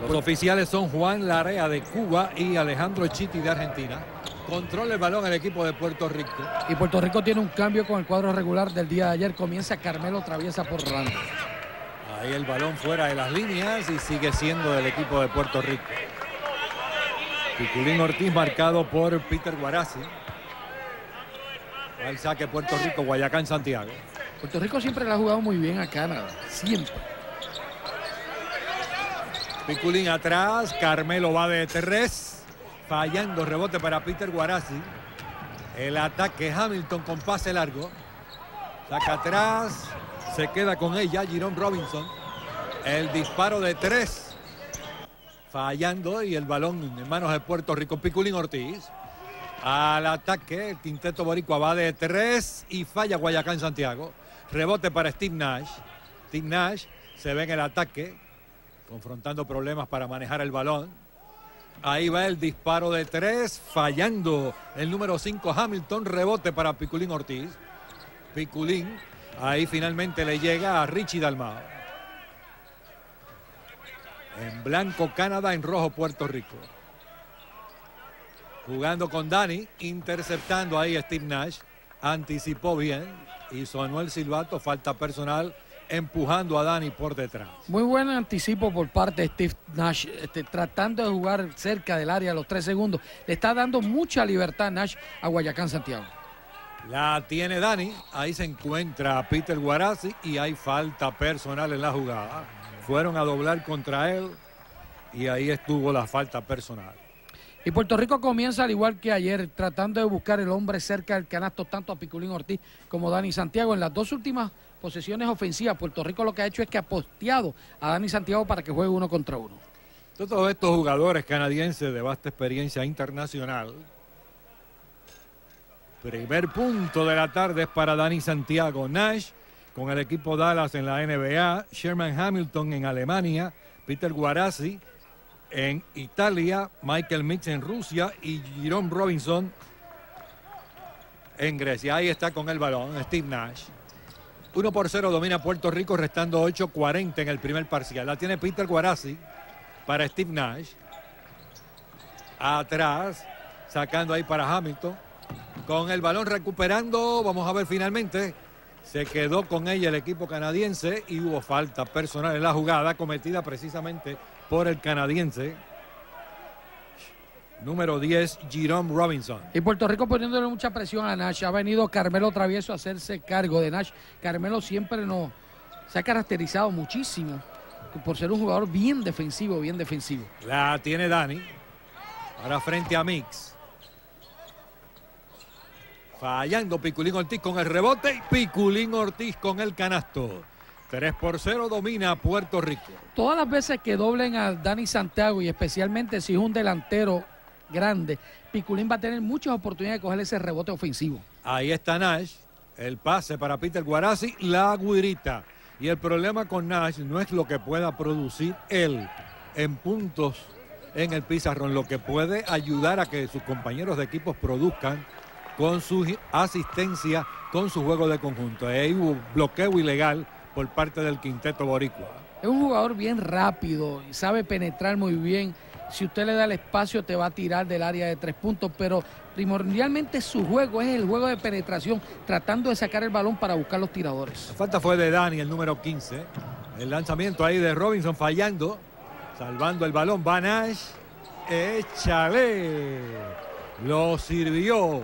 Los oficiales son Juan Larea de Cuba y Alejandro Chiti de Argentina. Controla el balón el equipo de Puerto Rico. Y Puerto Rico tiene un cambio con el cuadro regular del día de ayer. Comienza Carmelo Traviesa por Rolando. Ahí el balón fuera de las líneas y sigue siendo del equipo de Puerto Rico. Piculín Ortiz marcado por Peter Guarazzi. Al saque Puerto Rico, Guayacán, Santiago. Puerto Rico siempre le ha jugado muy bien a Canadá. Siempre. Piculín atrás, Carmelo va de tres, fallando rebote para Peter Guarazzi. El ataque Hamilton con pase largo. Saca atrás, se queda con ella Jerome Robinson. El disparo de tres, fallando y el balón en manos de Puerto Rico. Piculín Ortiz. Al ataque, quinteto boricua va de tres y falla Guayacán Santiago. Rebote para Steve Nash. Steve Nash se ve en el ataque, confrontando problemas para manejar el balón. Ahí va el disparo de tres, fallando el número 5 Hamilton, rebote para Piculín Ortiz. Piculín, ahí finalmente le llega a Richie Dalmao. En blanco Canadá, en rojo Puerto Rico. Jugando con Dani, interceptando ahí Steve Nash. Anticipó bien y sonó el silbato, falta personal, empujando a Dani por detrás. Muy buen anticipo por parte de Steve Nash, este, tratando de jugar cerca del área a los tres segundos. Le está dando mucha libertad Nash a Guayacán Santiago. La tiene Dani, ahí se encuentra Peter Guarazzi y hay falta personal en la jugada. Fueron a doblar contra él y ahí estuvo la falta personal. Y Puerto Rico comienza al igual que ayer, tratando de buscar el hombre cerca del canasto, tanto a Piculín Ortiz como Dani Santiago. En las dos últimas posesiones ofensivas, Puerto Rico lo que ha hecho es que ha posteado a Dani Santiago para que juegue uno contra uno. Todos estos jugadores canadienses de vasta experiencia internacional. Primer punto de la tarde es para Dani Santiago. Nash con el equipo Dallas en la NBA, Sherman Hamilton en Alemania, Peter Guarazzi en Italia, Michael Mix en Rusia y Jerome Robinson en Grecia. Ahí está con el balón Steve Nash. 1 por 0 domina Puerto Rico, restando 8.40 en el primer parcial. La tiene Peter Guarazzi para Steve Nash. Atrás, sacando ahí para Hamilton. Con el balón recuperando, vamos a ver finalmente. Se quedó con ella el equipo canadiense y hubo falta personal en la jugada cometida precisamente por el canadiense. Número 10, Jerome Robinson. Y Puerto Rico poniéndole mucha presión a Nash. Ha venido Carmelo Travieso a hacerse cargo de Nash. Carmelo siempre nos se ha caracterizado muchísimo por ser un jugador bien defensivo, bien defensivo. La tiene Dani. Ahora frente a Mix. Fallando Piculín Ortiz con el rebote y Piculín Ortiz con el canasto. 3 por 0 domina Puerto Rico. Todas las veces que doblen a Dani Santiago y especialmente si es un delantero grande, Piculín va a tener muchas oportunidades de coger ese rebote ofensivo. Ahí está Nash, el pase para Peter Guarazzi, la guirita. Y el problema con Nash no es lo que pueda producir él en puntos en el pizarrón, lo que puede ayudar a que sus compañeros de equipos produzcan con su asistencia, con su juego de conjunto. Ahí hubo bloqueo ilegal por parte del quinteto boricua. Es un jugador bien rápido y sabe penetrar muy bien. Si usted le da el espacio te va a tirar del área de tres puntos, pero primordialmente su juego es el juego de penetración, tratando de sacar el balón para buscar los tiradores. La falta fue de Dani, el número 15. El lanzamiento ahí de Robinson fallando, salvando el balón. Va Nash, échale. Lo sirvió.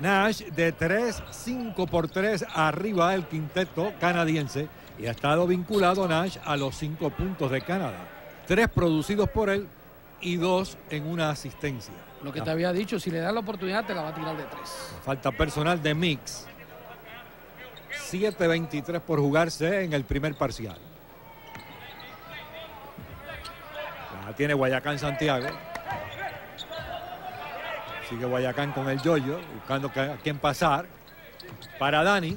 Nash de 3, 5 por 3 arriba del quinteto canadiense y ha estado vinculado Nash a los 5 puntos de Canadá. Tres producidos por él y dos en una asistencia. Lo que te había dicho, si le das la oportunidad te la va a tirar de 3. Falta personal de Mix. 7-23 por jugarse en el primer parcial. La tiene Guayacán Santiago. Sigue Guayacán con el yoyo, buscando a quién pasar. Para Dani.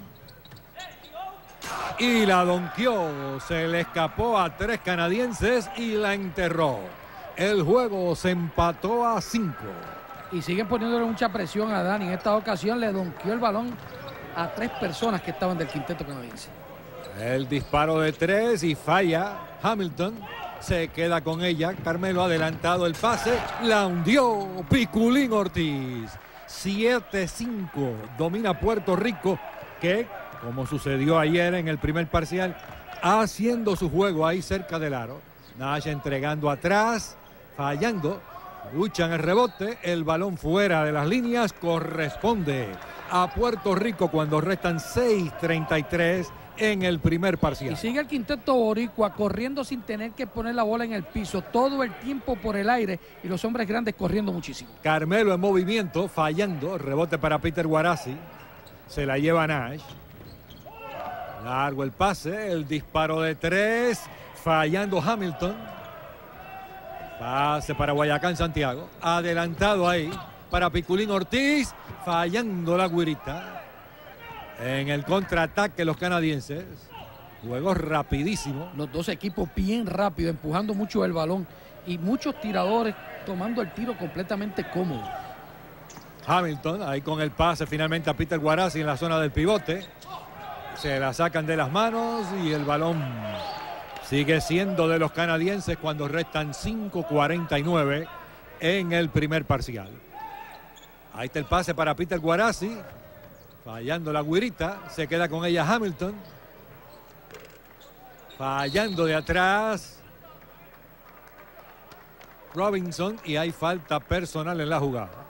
Y la donqueó. Se le escapó a tres canadienses y la enterró. El juego se empató a cinco. Y siguen poniéndole mucha presión a Dani. En esta ocasión le donqueó el balón a tres personas que estaban del quinteto canadiense. El disparo de tres y falla Hamilton. Se queda con ella. Carmelo adelantado el pase. La hundió Piculín Ortiz. 7-5. Domina Puerto Rico. Que, como sucedió ayer en el primer parcial, haciendo su juego ahí cerca del aro. Nash entregando atrás. Fallando. Luchan el rebote. El balón fuera de las líneas. Corresponde a Puerto Rico cuando restan 6.33 en el primer parcial. Y sigue el quinteto boricua corriendo sin tener que poner la bola en el piso, todo el tiempo por el aire y los hombres grandes corriendo muchísimo. Carmelo en movimiento, fallando, rebote para Peter Guarasi, se la lleva Nash. Largo el pase, el disparo de tres, fallando Hamilton. Pase para Guayacán Santiago, adelantado ahí para Piculín Ortiz, fallando la guirita en el contraataque los canadienses. Juego rapidísimo. Los dos equipos bien rápido, empujando mucho el balón y muchos tiradores tomando el tiro completamente cómodo. Hamilton ahí con el pase finalmente a Peter Guarasi en la zona del pivote. Se la sacan de las manos y el balón sigue siendo de los canadienses cuando restan 5.49 en el primer parcial. Ahí está el pase para Peter Guarasi. Fallando la guirita, se queda con ella Hamilton. Fallando de atrás. Robinson y hay falta personal en la jugada.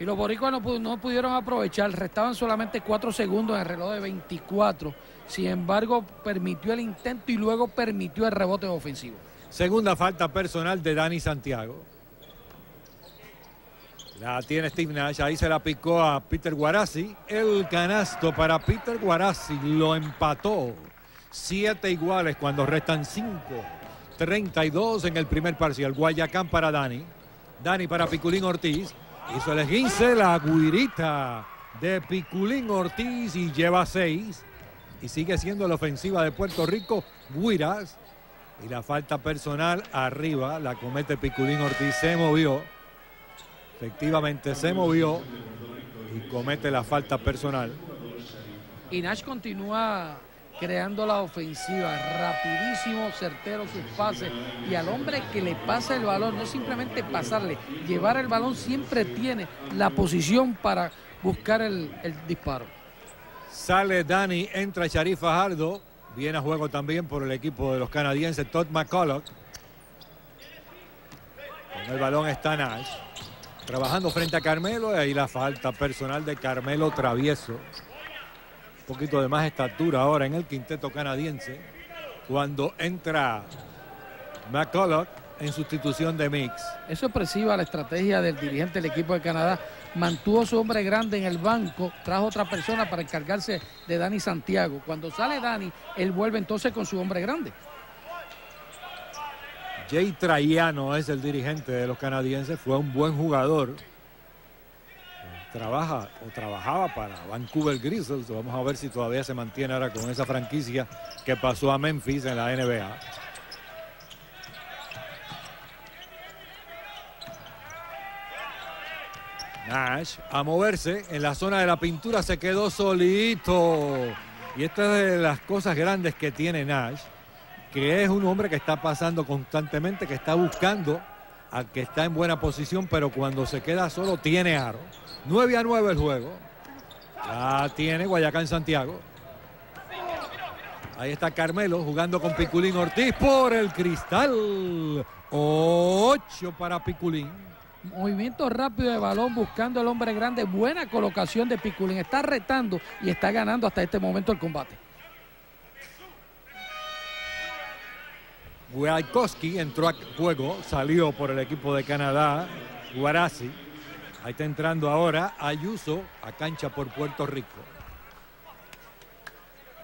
Y los boricuas no, pudieron aprovechar, restaban solamente cuatro segundos en el reloj de 24. Sin embargo, permitió el intento y luego permitió el rebote ofensivo. Segunda falta personal de Dani Santiago. La tiene Steve Nash, ahí se la picó a Peter Guarasi. El canasto para Peter Guarasi lo empató. Siete iguales cuando restan cinco. 32 en el primer parcial. Guayacán para Dani. Dani para Piculín Ortiz. Hizo el esguince, la guirita de Piculín Ortiz y lleva seis. Y sigue siendo la ofensiva de Puerto Rico. Guiras. Y la falta personal arriba la comete Piculín Ortiz. Se movió. Efectivamente se movió y comete la falta personal. Y Nash continúa creando la ofensiva, rapidísimo, certero sus pases y al hombre que le pasa el balón, no simplemente pasarle, llevar el balón siempre tiene la posición para buscar el, el disparo. Sale Dani, entra Sharif Fajardo, viene a juego también por el equipo de los canadienses, Todd McCulloch. Con el balón está Nash. Trabajando frente a Carmelo y ahí la falta personal de Carmelo Travieso. Un poquito de más estatura ahora en el quinteto canadiense. Cuando entra McCulloch en sustitución de Mix. Eso expresiva la estrategia del dirigente del equipo de Canadá. Mantuvo su hombre grande en el banco, trajo otra persona para encargarse de Dani Santiago. Cuando sale Dani, él vuelve entonces con su hombre grande. Jay Traiano es el dirigente de los canadienses, fue un buen jugador. Trabaja o trabajaba para Vancouver Grizzlies. Vamos a ver si todavía se mantiene ahora con esa franquicia que pasó a Memphis en la NBA. Nash a moverse en la zona de la pintura se quedó solito. Y esta es de las cosas grandes que tiene Nash que es un hombre que está pasando constantemente, que está buscando al que está en buena posición, pero cuando se queda solo tiene aro. 9 a 9 el juego. Ya tiene Guayacán Santiago. Ahí está Carmelo jugando con Piculín Ortiz por el cristal. 8 para Piculín. Movimiento rápido de balón buscando el hombre grande. Buena colocación de Piculín. Está retando y está ganando hasta este momento el combate. Wiatkowski entró a juego, salió por el equipo de Canadá, Guarasi. Ahí está entrando ahora Ayuso a cancha por Puerto Rico.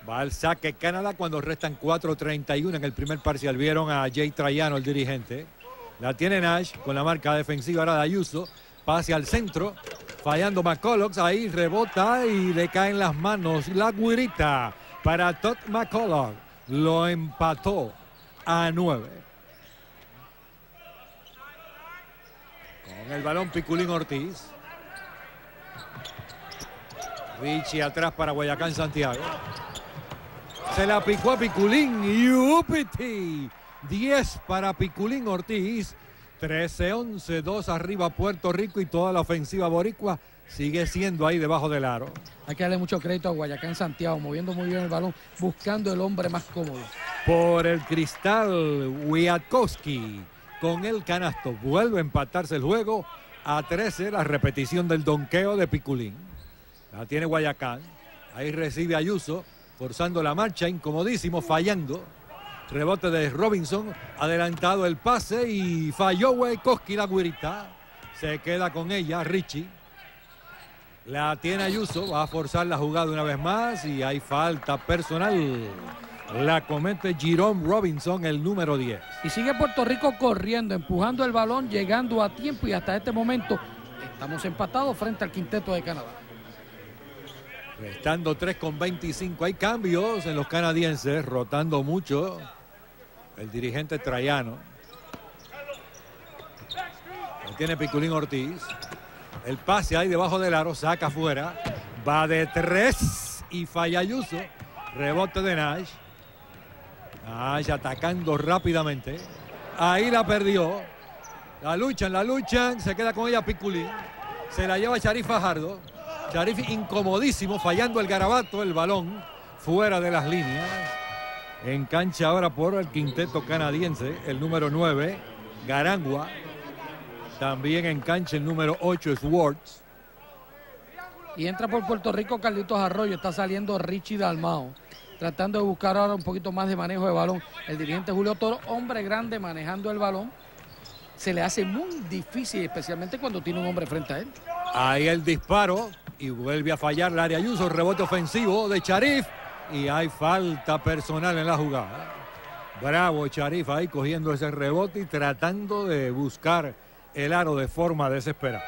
Va al saque Canadá cuando restan 4.31 en el primer parcial. Vieron a Jay Traiano, el dirigente. La tiene Nash con la marca defensiva ahora de Ayuso. Pase al centro, fallando McCulloch. Ahí rebota y le caen las manos. La guirita para Todd McCulloch. Lo empató a 9. Con el balón Piculín Ortiz. Richie atrás para Guayacán Santiago. Se la picó a Piculín. Yupiti. 10 para Piculín Ortiz. 13-11, 2 arriba Puerto Rico y toda la ofensiva boricua sigue siendo ahí debajo del aro. Hay que darle mucho crédito a Guayacán Santiago, moviendo muy bien el balón, buscando el hombre más cómodo. Por el cristal, Wiatkowski con el canasto. Vuelve a empatarse el juego a 13, la repetición del donqueo de Piculín. La tiene Guayacán. Ahí recibe Ayuso, forzando la marcha, incomodísimo, fallando. Rebote de Robinson, adelantado el pase y falló Wiatkowski la guirita. Se queda con ella Richie. La tiene Ayuso, va a forzar la jugada una vez más y hay falta personal. La comete Jerome Robinson, el número 10. Y sigue Puerto Rico corriendo, empujando el balón, llegando a tiempo y hasta este momento estamos empatados frente al quinteto de Canadá. Restando 3 con 25. Hay cambios en los canadienses, rotando mucho el dirigente Traiano. Tiene Piculín Ortiz. El pase ahí debajo del aro, saca afuera. Va de tres y falla Ayuso. Rebote de Nash. Nash atacando rápidamente. Ahí la perdió. La luchan, la luchan. Se queda con ella Piculín. Se la lleva Sharif Fajardo. Sharif incomodísimo, fallando el garabato, el balón fuera de las líneas. En cancha ahora por el quinteto canadiense, el número 9, Garangua. También en cancha el número 8, Swartz. Y entra por Puerto Rico Carlitos Arroyo, está saliendo Richie Dalmao, tratando de buscar ahora un poquito más de manejo de balón. El dirigente Julio Toro, hombre grande manejando el balón, se le hace muy difícil, especialmente cuando tiene un hombre frente a él. Ahí el disparo y vuelve a fallar el área Ayuso, rebote ofensivo de Charif y hay falta personal en la jugada. Bravo Charif ahí cogiendo ese rebote y tratando de buscar el aro de forma desesperada.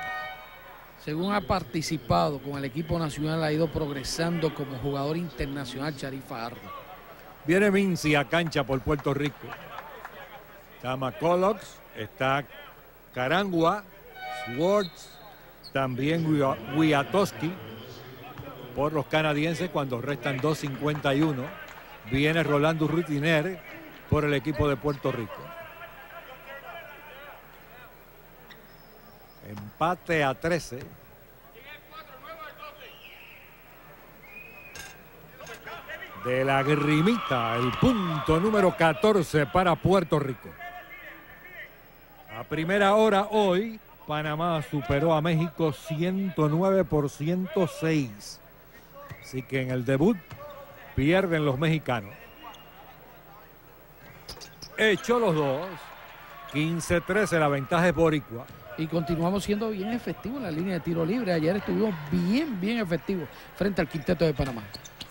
Según ha participado con el equipo nacional, ha ido progresando como jugador internacional Charif Fajardo. Viene Mincy a cancha por Puerto Rico. Está McCullox, está Carangua, Swartz, también Wiatowski por los canadienses cuando restan 2.51. Viene Rolando Rutiner por el equipo de Puerto Rico. Empate a 13. De la grimita, el punto número 14 para Puerto Rico. A primera hora hoy, Panamá superó a México 109 por 106. Así que en el debut pierden los mexicanos. Hecho los dos. 15-13 la ventaja es Boricua. Y continuamos siendo bien efectivos en la línea de tiro libre. Ayer estuvimos bien, bien efectivos frente al quinteto de Panamá.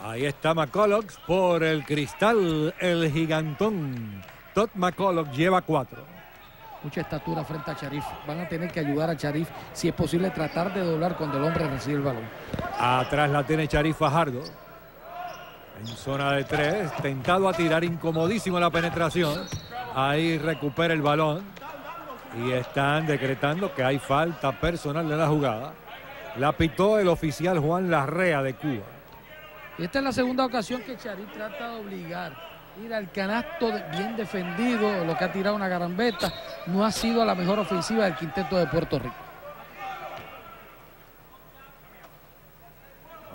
Ahí está McCulloch por el cristal, el gigantón. Todd McCulloch lleva cuatro. Mucha estatura frente a Charif. Van a tener que ayudar a Charif, si es posible, tratar de doblar cuando el hombre recibe el balón. Atrás la tiene Charif Fajardo. En zona de tres, tentado a tirar, incomodísimo la penetración. Ahí recupera el balón. Y están decretando que hay falta personal de la jugada. La pitó el oficial Juan Larrea de Cuba. Y esta es la segunda ocasión que Charif trata de obligar ir al canasto bien defendido, lo que ha tirado una garambeta, no ha sido la mejor ofensiva del quinteto de Puerto Rico.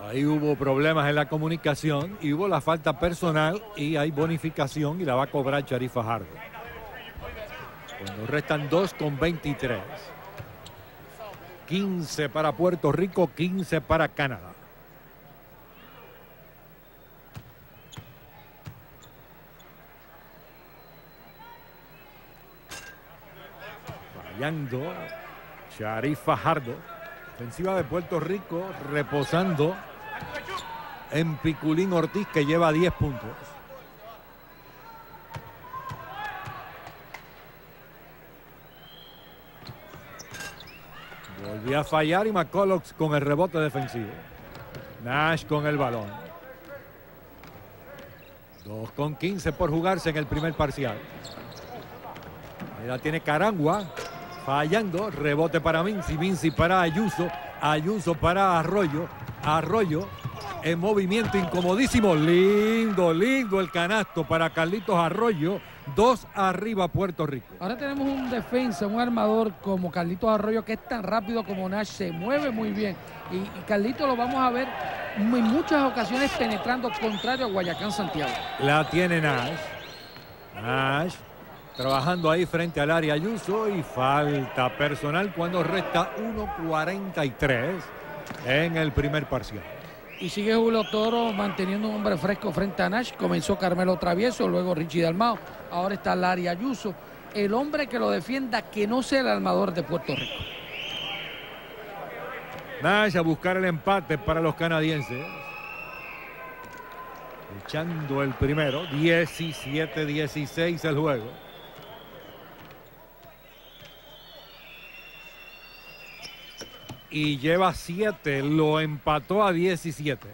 Ahí hubo problemas en la comunicación y hubo la falta personal y hay bonificación y la va a cobrar Charif Fajardo. Cuando restan 2 con 23. 15 para Puerto Rico, 15 para Canadá. Fallando. Sharif Fajardo. Ofensiva de Puerto Rico reposando en Piculín Ortiz que lleva 10 puntos. Volvió a fallar y McCulloch con el rebote defensivo. Nash con el balón. 2 con 15 por jugarse en el primer parcial. Ahí la tiene Carangua. Fallando. Rebote para Vinci. Vinci para Ayuso. Ayuso para Arroyo. Arroyo en movimiento incomodísimo. Lindo, lindo el canasto para Carlitos Arroyo. Dos arriba Puerto Rico. Ahora tenemos un defensa, un armador como Carlitos Arroyo que es tan rápido como Nash, se mueve muy bien. Y, y Carlitos lo vamos a ver en muchas ocasiones penetrando contrario a Guayacán Santiago. La tiene Nash. Nash trabajando ahí frente al área Ayuso y falta personal cuando resta 1.43 en el primer parcial. Y sigue Julio Toro manteniendo un hombre fresco frente a Nash. Comenzó Carmelo Travieso, luego Richie Dalmao. Ahora está Larry Ayuso. El hombre que lo defienda que no sea el armador de Puerto Rico. Nash a buscar el empate para los canadienses. Echando el primero. 17-16 el juego. Y lleva 7, lo empató a 17.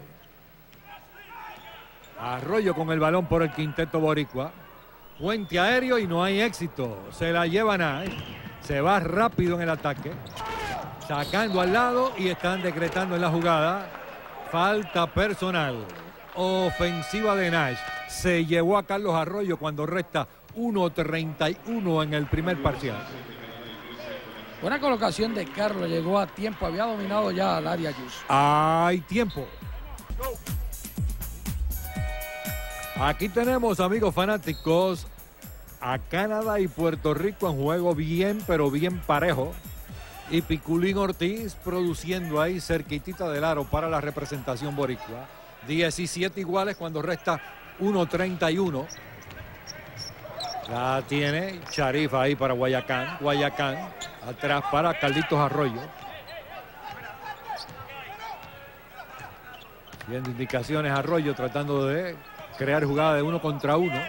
Arroyo con el balón por el quinteto boricua. Puente aéreo y no hay éxito. Se la lleva Nash. Se va rápido en el ataque. Sacando al lado y están decretando en la jugada. Falta personal. Ofensiva de Nash. Se llevó a Carlos Arroyo cuando resta 1.31 en el primer parcial. Buena colocación de Carlos, llegó a tiempo, había dominado ya al área Ayuso. Hay tiempo. Aquí tenemos, amigos fanáticos, a Canadá y Puerto Rico en juego bien, pero bien parejo. Y Piculín Ortiz produciendo ahí cerquitita del aro para la representación boricua. 17 iguales cuando resta 1.31. La tiene Sharif ahí para Guayacán. Guayacán atrás para Carlitos Arroyo. Viendo indicaciones Arroyo tratando de crear jugada de uno contra uno.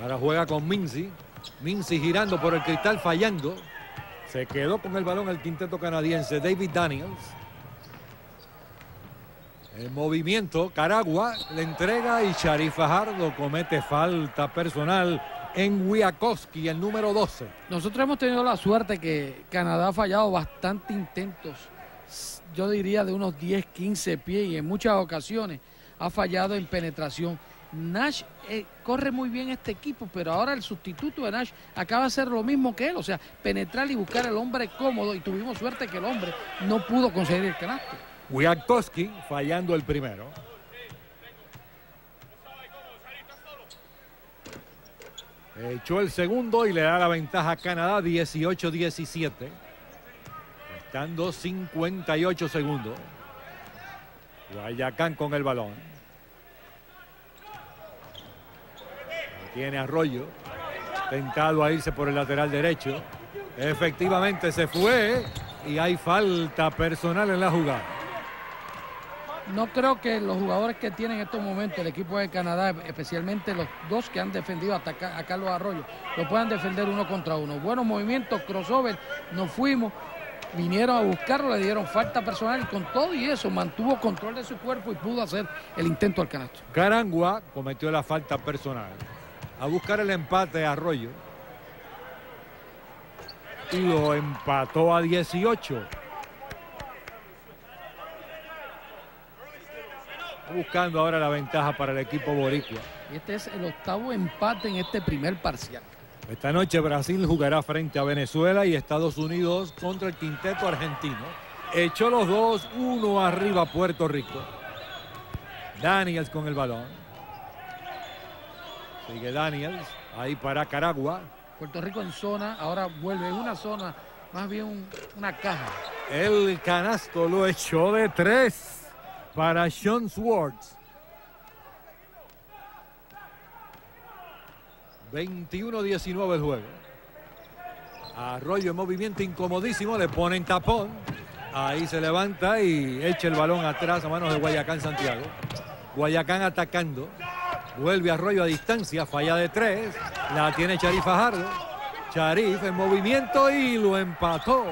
Ahora juega con Mincy. Mincy girando por el cristal fallando. Se quedó con el balón el quinteto canadiense David Daniels. El movimiento, Caragua le entrega y Sharif Fajardo comete falta personal en Wiakowski, el número 12. Nosotros hemos tenido la suerte que Canadá ha fallado bastante intentos, yo diría de unos 10, 15 pies y en muchas ocasiones ha fallado en penetración. Nash eh, corre muy bien este equipo, pero ahora el sustituto de Nash acaba de hacer lo mismo que él, o sea, penetrar y buscar el hombre cómodo y tuvimos suerte que el hombre no pudo conseguir el canasto. Wiakowski fallando el primero. Echó el segundo y le da la ventaja a Canadá 18-17. Estando 58 segundos. Guayacán con el balón. Tiene Arroyo. Tentado a irse por el lateral derecho. Efectivamente se fue y hay falta personal en la jugada. No creo que los jugadores que tienen en estos momentos el equipo de Canadá, especialmente los dos que han defendido hasta a Carlos Arroyo, lo puedan defender uno contra uno. Buenos movimientos, crossover, nos fuimos, vinieron a buscarlo, le dieron falta personal y con todo y eso mantuvo control de su cuerpo y pudo hacer el intento al canasto. Carangua cometió la falta personal. A buscar el empate a Arroyo. Y lo empató a 18. Buscando ahora la ventaja para el equipo boricua. Este es el octavo empate en este primer parcial. Esta noche Brasil jugará frente a Venezuela y Estados Unidos contra el quinteto argentino. Echó los dos, uno arriba Puerto Rico. Daniels con el balón. Sigue Daniels, ahí para Caragua. Puerto Rico en zona, ahora vuelve en una zona, más bien una caja. El canasto lo echó de tres para Sean Swartz. 21-19 el juego. Arroyo en movimiento incomodísimo, le ponen tapón. Ahí se levanta y echa el balón atrás a manos de Guayacán Santiago. Guayacán atacando. Vuelve Arroyo a distancia, falla de tres. La tiene Charif Fajardo. Charif en movimiento y lo empató.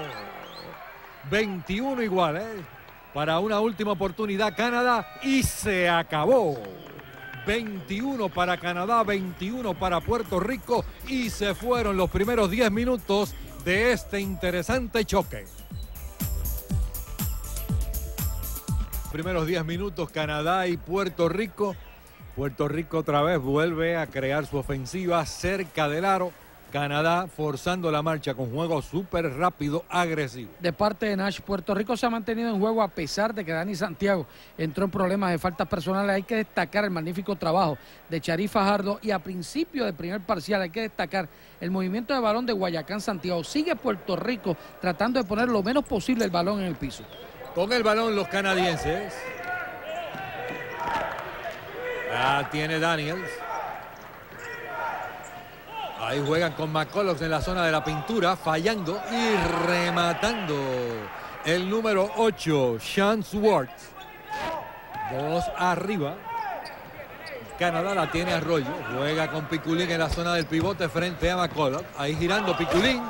21 igual, ¿eh? Para una última oportunidad Canadá y se acabó. 21 para Canadá, 21 para Puerto Rico y se fueron los primeros 10 minutos de este interesante choque. primeros 10 minutos, Canadá y Puerto Rico. Puerto Rico otra vez vuelve a crear su ofensiva cerca del aro. Canadá forzando la marcha con juego súper rápido, agresivo. De parte de Nash, Puerto Rico se ha mantenido en juego a pesar de que Dani Santiago entró en problemas de faltas personales. Hay que destacar el magnífico trabajo de Charif Fajardo y a principio del primer parcial hay que destacar el movimiento de balón de Guayacán Santiago. Sigue Puerto Rico tratando de poner lo menos posible el balón en el piso. Con el balón los canadienses. Ya tiene Daniels. Ahí juegan con McCulloch en la zona de la pintura, fallando y rematando el número 8, Sean Swartz. Dos arriba. Canadá la tiene Arroyo. Juega con Piculín en la zona del pivote frente a McCulloch. Ahí girando Piculín,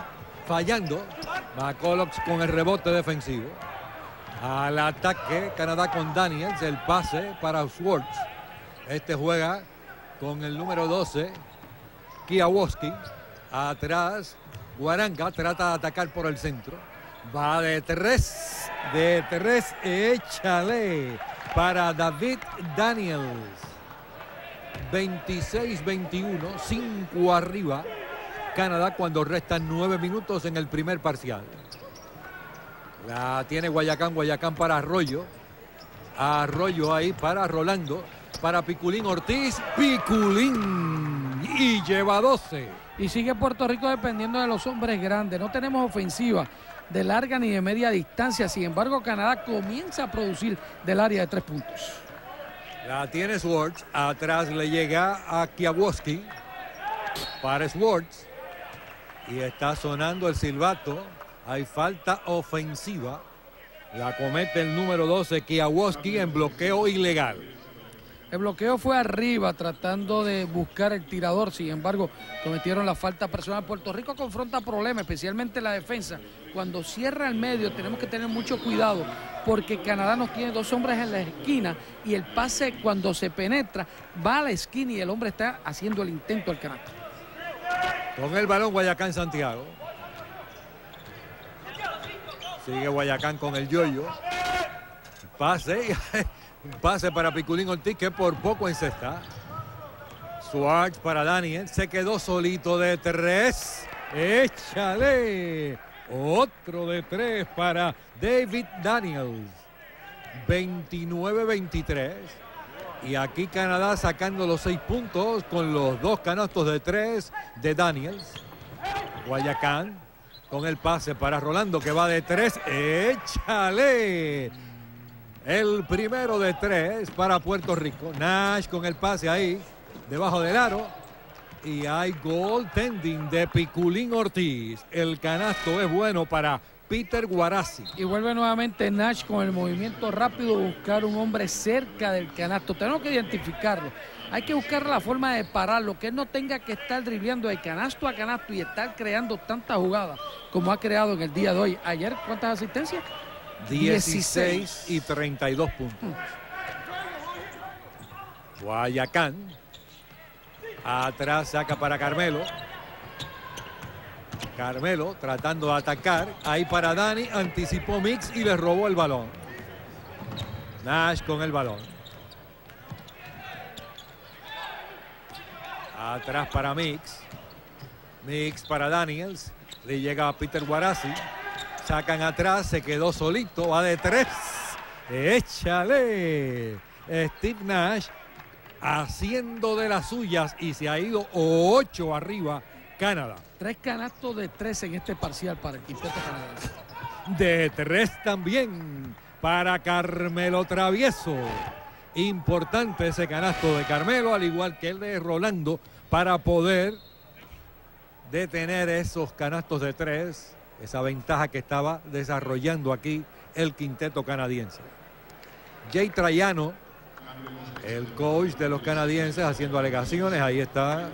fallando. McCulloch con el rebote defensivo. Al ataque, Canadá con Daniels, el pase para Swartz. Este juega con el número 12, Kiawoski. Atrás, Guaranga trata de atacar por el centro. Va de tres, de tres, échale para David Daniels. 26-21, 5 arriba. Canadá cuando restan 9 minutos en el primer parcial. La tiene Guayacán, Guayacán para Arroyo. Arroyo ahí para Rolando. Para Piculín Ortiz. Piculín. Y lleva 12. Y sigue Puerto Rico dependiendo de los hombres grandes. No tenemos ofensiva de larga ni de media distancia. Sin embargo, Canadá comienza a producir del área de tres puntos. La tiene Swartz. Atrás le llega a Kiawoski. Para Swartz. Y está sonando el silbato. Hay falta ofensiva. La comete el número 12, Kiawoski, en bloqueo ilegal. El bloqueo fue arriba tratando de buscar el tirador, sin embargo cometieron la falta personal. Puerto Rico confronta problemas, especialmente la defensa. Cuando cierra el medio tenemos que tener mucho cuidado porque Canadá nos tiene dos hombres en la esquina y el pase cuando se penetra va a la esquina y el hombre está haciendo el intento al canasto. Con el balón Guayacán Santiago. Sigue Guayacán con el yoyo. Pase. Pase para Piculín Ortiz que por poco encesta. Swartz para Daniel. Se quedó solito de tres. Échale. Otro de tres para David Daniels. 29-23. Y aquí Canadá sacando los seis puntos con los dos canastos de tres de Daniels. Guayacán con el pase para Rolando que va de tres. Échale. El primero de tres para Puerto Rico. Nash con el pase ahí, debajo del aro. Y hay goaltending de Piculín Ortiz. El canasto es bueno para Peter Guarazzi. Y vuelve nuevamente Nash con el movimiento rápido, buscar un hombre cerca del canasto. Tenemos que identificarlo. Hay que buscar la forma de pararlo, que él no tenga que estar dribleando de canasto a canasto y estar creando tantas jugadas como ha creado en el día de hoy. Ayer, ¿cuántas asistencias? 16 y 32 puntos. Guayacán. Atrás saca para Carmelo. Carmelo tratando de atacar. Ahí para Dani. Anticipó Mix y le robó el balón. Nash con el balón. Atrás para Mix. Mix para Daniels. Le llega a Peter Guarazzi. Sacan atrás, se quedó solito, va de tres. Échale. Steve Nash haciendo de las suyas y se ha ido ocho arriba Canadá. Tres canastos de tres en este parcial para el quinteto canadiense. De tres también para Carmelo Travieso. Importante ese canasto de Carmelo, al igual que el de Rolando, para poder detener esos canastos de tres esa ventaja que estaba desarrollando aquí el quinteto canadiense. Jay Traiano, el coach de los canadienses, haciendo alegaciones. Ahí está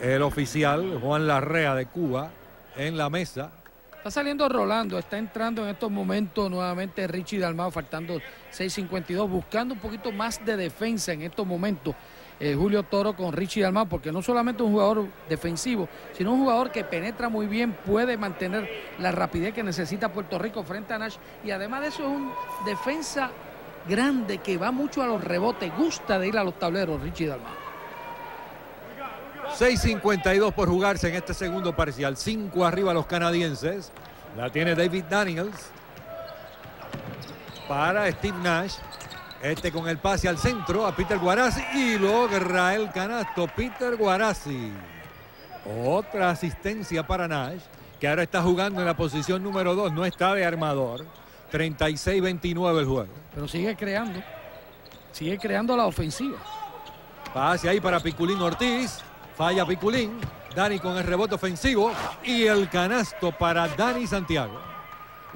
el oficial Juan Larrea de Cuba en la mesa. Está saliendo Rolando, está entrando en estos momentos nuevamente Richie Dalmao, faltando 6.52, buscando un poquito más de defensa en estos momentos. Eh, Julio Toro con Richie Dalmau, porque no solamente un jugador defensivo, sino un jugador que penetra muy bien, puede mantener la rapidez que necesita Puerto Rico frente a Nash y además de eso es un defensa grande que va mucho a los rebotes, gusta de ir a los tableros, Richie Dalmau. 6.52 por jugarse en este segundo parcial. 5 arriba los canadienses. La tiene David Daniels. Para Steve Nash. Este con el pase al centro a Peter Guarazzi y logra el canasto Peter Guarazzi. Otra asistencia para Nash, que ahora está jugando en la posición número 2, no está de armador. 36-29 el juego. Pero sigue creando, sigue creando la ofensiva. Pase ahí para Piculín Ortiz, falla Piculín, Dani con el rebote ofensivo y el canasto para Dani Santiago.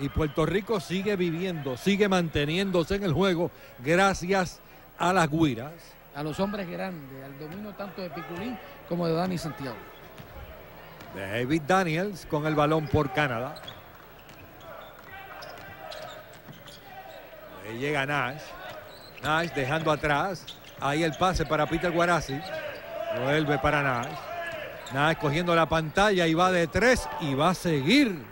Y Puerto Rico sigue viviendo, sigue manteniéndose en el juego gracias a las guiras. A los hombres grandes, al dominio tanto de Piculín como de Dani Santiago. David Daniels con el balón por Canadá. Ahí llega Nash. Nash dejando atrás. Ahí el pase para Peter Guarazzi. Vuelve para Nash. Nash cogiendo la pantalla y va de tres y va a seguir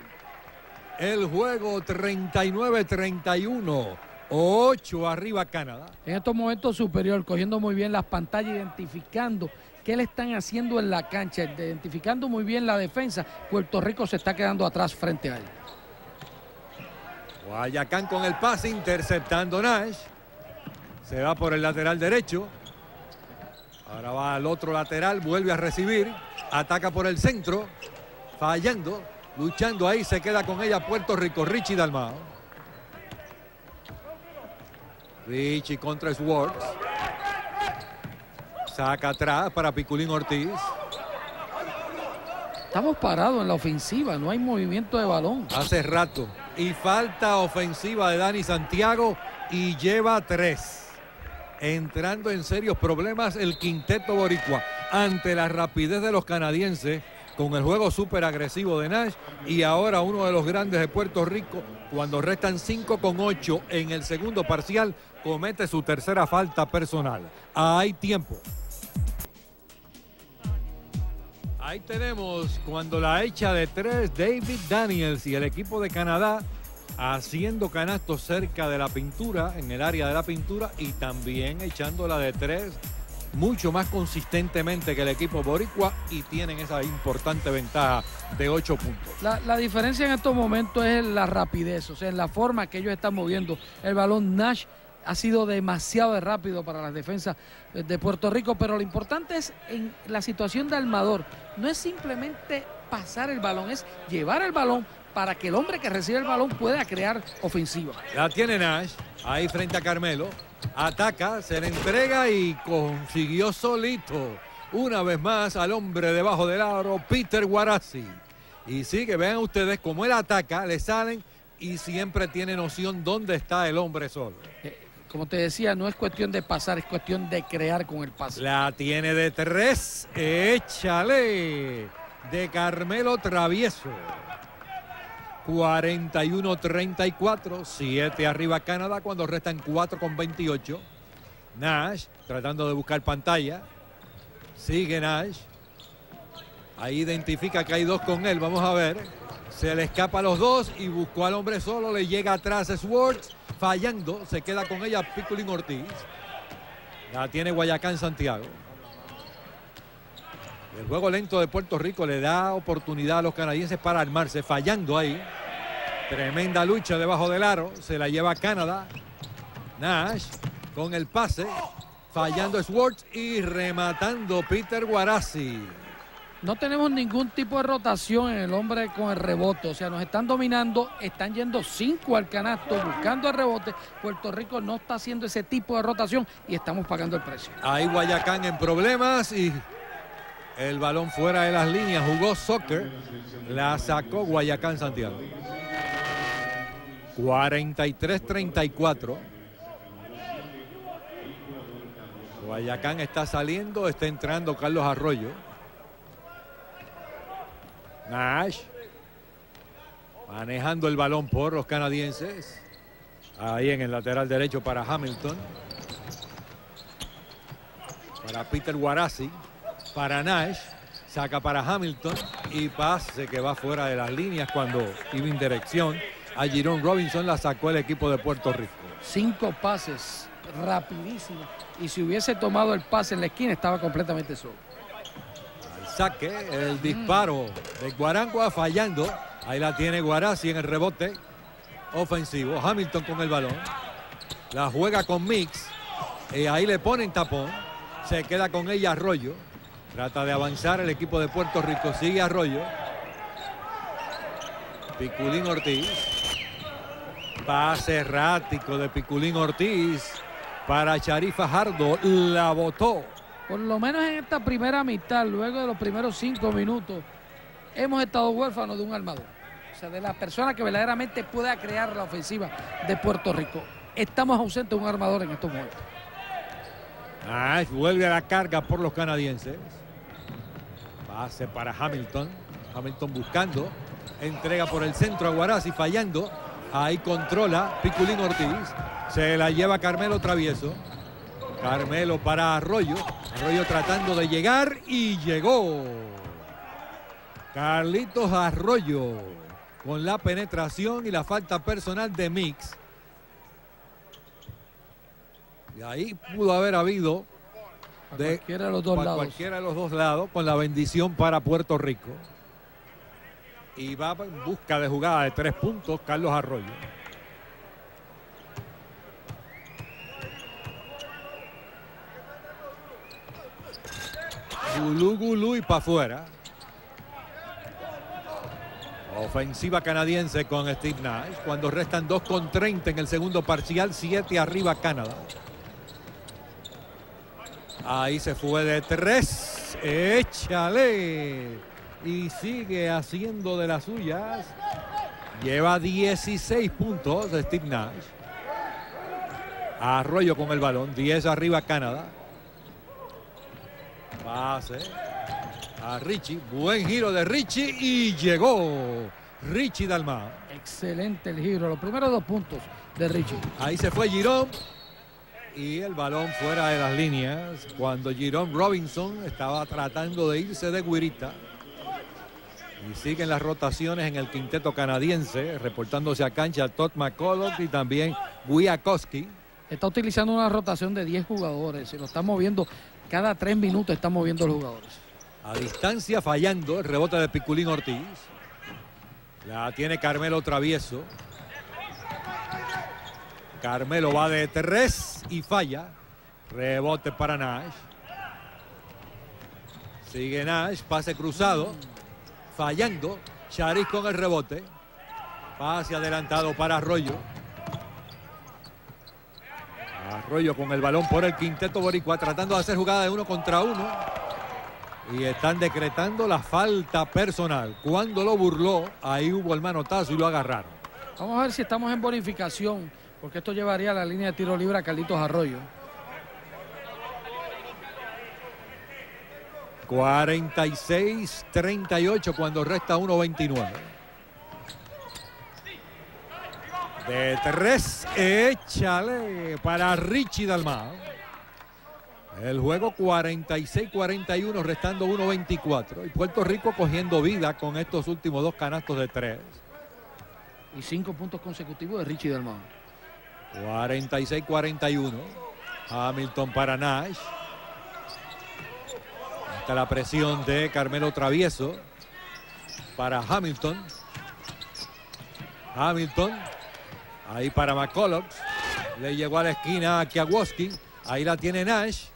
el juego 39-31. 8 arriba Canadá. En estos momentos superior, cogiendo muy bien las pantallas, identificando qué le están haciendo en la cancha, identificando muy bien la defensa. Puerto Rico se está quedando atrás frente a él. Guayacán con el pase, interceptando Nash. Se va por el lateral derecho. Ahora va al otro lateral, vuelve a recibir. Ataca por el centro, fallando. Luchando ahí, se queda con ella Puerto Rico, Richie Dalmao. Richie contra Swartz. Saca atrás para Piculín Ortiz. Estamos parados en la ofensiva, no hay movimiento de balón. Hace rato. Y falta ofensiva de Dani Santiago y lleva tres. Entrando en serios problemas el quinteto boricua ante la rapidez de los canadienses con el juego súper agresivo de Nash y ahora uno de los grandes de Puerto Rico cuando restan 5 con 8 en el segundo parcial comete su tercera falta personal. Hay tiempo. Ahí tenemos cuando la hecha de tres David Daniels y el equipo de Canadá haciendo canastos cerca de la pintura, en el área de la pintura y también echándola de tres mucho más consistentemente que el equipo boricua y tienen esa importante ventaja de ocho puntos. La, la, diferencia en estos momentos es la rapidez, o sea, en la forma que ellos están moviendo el balón. Nash ha sido demasiado rápido para las defensas de Puerto Rico, pero lo importante es en la situación de Almador, no es simplemente pasar el balón, es llevar el balón para que el hombre que recibe el balón pueda crear ofensiva. La tiene Nash, ahí frente a Carmelo, ataca, se le entrega y consiguió solito una vez más al hombre debajo del aro, Peter Guarazzi. Y sigue, vean ustedes cómo él ataca, le salen y siempre tiene noción dónde está el hombre solo. Eh, como te decía, no es cuestión de pasar, es cuestión de crear con el pase. La tiene de tres, échale, de Carmelo Travieso. 41-34, 7 arriba Canadá cuando restan 4 con 28. Nash tratando de buscar pantalla. Sigue Nash. Ahí identifica que hay dos con él. Vamos a ver. Se le escapa a los dos y buscó al hombre solo. Le llega atrás Swartz. Fallando. Se queda con ella Piculín Ortiz. La tiene Guayacán Santiago. El juego lento de Puerto Rico le da oportunidad a los canadienses para armarse, fallando ahí. Tremenda lucha debajo del aro, se la lleva Canadá. Nash con el pase, fallando Swartz y rematando Peter Guarazzi. No tenemos ningún tipo de rotación en el hombre con el rebote. O sea, nos están dominando, están yendo cinco al canasto, buscando el rebote. Puerto Rico no está haciendo ese tipo de rotación y estamos pagando el precio. Ahí Guayacán en problemas y el balón fuera de las líneas. Jugó soccer, la sacó Guayacán Santiago. 43-34. Guayacán está saliendo, está entrando Carlos Arroyo. Nash. Manejando el balón por los canadienses. Ahí en el lateral derecho para Hamilton. Para Peter Guarazzi. Para Nash. Saca para Hamilton. Y pase que va fuera de las líneas cuando iba en dirección. A Girón Robinson la sacó el equipo de Puerto Rico. Cinco pases rapidísimos. Y si hubiese tomado el pase en la esquina, estaba completamente solo. El saque, el disparo de Guarangua fallando. Ahí la tiene Guarazzi en el rebote ofensivo. Hamilton con el balón. La juega con Mix. Y ahí le ponen tapón. Se queda con ella Arroyo. Trata de avanzar el equipo de Puerto Rico. Sigue Arroyo. Piculín Ortiz. Pase errático de Piculín Ortiz para Sharif Fajardo. La botó. Por lo menos en esta primera mitad, luego de los primeros cinco minutos, hemos estado huérfanos de un armador. O sea, de la persona que verdaderamente pueda crear la ofensiva de Puerto Rico. Estamos ausentes de un armador en estos momentos. Nash vuelve a la carga por los canadienses. Pase para Hamilton. Hamilton buscando. Entrega por el centro a Guarazzi fallando. Ahí controla Piculín Ortiz. Se la lleva Carmelo Travieso. Carmelo para Arroyo. Arroyo tratando de llegar y llegó. Carlitos Arroyo con la penetración y la falta personal de Mix. Y ahí pudo haber habido de cualquiera de los dos lados. cualquiera de los dos lados con la bendición para Puerto Rico. Y va en busca de jugada de tres puntos Carlos Arroyo. Gulú, gulú y para afuera. Ofensiva canadiense con Steve Nash. Cuando restan 2 con 30 en el segundo parcial, 7 arriba Canadá. Ahí se fue de 3. Échale. Y sigue haciendo de las suyas. Lleva 16 puntos de Steve Nash. Arroyo con el balón. 10 arriba Canadá. Pase a Richie. Buen giro de Richie y llegó Richie Dalmau. Excelente el giro. Los primeros dos puntos de Richie. Ahí se fue Girón. Y el balón fuera de las líneas cuando Girón Robinson estaba tratando de irse de guirita. Y siguen las rotaciones en el quinteto canadiense, reportándose a cancha Todd McCullough y también Wiakowski. Está utilizando una rotación de 10 jugadores. Se lo está moviendo cada tres minutos, está moviendo los jugadores. A distancia fallando el rebote de Piculín Ortiz. La tiene Carmelo Travieso. Carmelo va de tres y falla. Rebote para Nash. Sigue Nash, pase cruzado. Fallando. Charis con el rebote. Pase adelantado para Arroyo. Arroyo con el balón por el quinteto boricua tratando de hacer jugada de uno contra uno. Y están decretando la falta personal. Cuando lo burló, ahí hubo el manotazo y lo agarraron. Vamos a ver si estamos en bonificación, porque esto llevaría a la línea de tiro libre a Carlitos Arroyo. 46-38 cuando resta 1.29. De tres, échale para Richie Dalmau. El juego 46-41, restando 1.24. Y Puerto Rico cogiendo vida con estos últimos dos canastos de tres. Y cinco puntos consecutivos de Richie Dalmau. 46-41. Hamilton para Nash. Está la presión de Carmelo Travieso para Hamilton. Hamilton. Ahí para McCullough. Le llegó a la esquina a Kiawoski. Ahí la tiene Nash.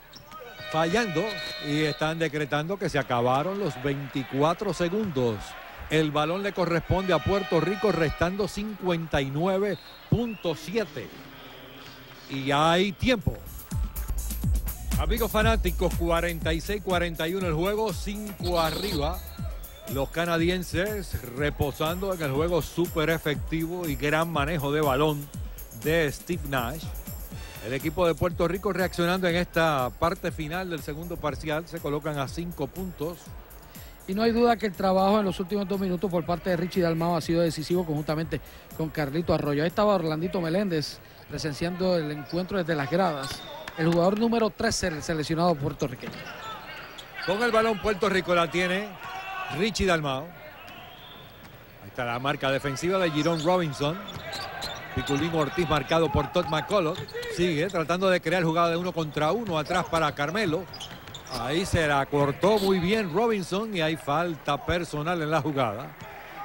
Fallando. Y están decretando que se acabaron los 24 segundos. El balón le corresponde a Puerto Rico restando 59.7. Y hay tiempo. Amigos fanáticos, 46-41 el juego, 5 arriba. Los canadienses reposando en el juego súper efectivo y gran manejo de balón de Steve Nash. El equipo de Puerto Rico reaccionando en esta parte final del segundo parcial. Se colocan a 5 puntos. Y no hay duda que el trabajo en los últimos dos minutos por parte de Richie Dalmao ha sido decisivo conjuntamente con Carlito Arroyo. Ahí estaba Orlandito Meléndez presenciando el encuentro desde las gradas. El jugador número 13 el seleccionado puertorriqueño. Con el balón Puerto Rico la tiene Richie Dalmao. Ahí está la marca defensiva de Girón Robinson. Piculín Ortiz marcado por Todd McCullough. Sigue tratando de crear jugada de uno contra uno atrás para Carmelo. Ahí se la cortó muy bien Robinson y hay falta personal en la jugada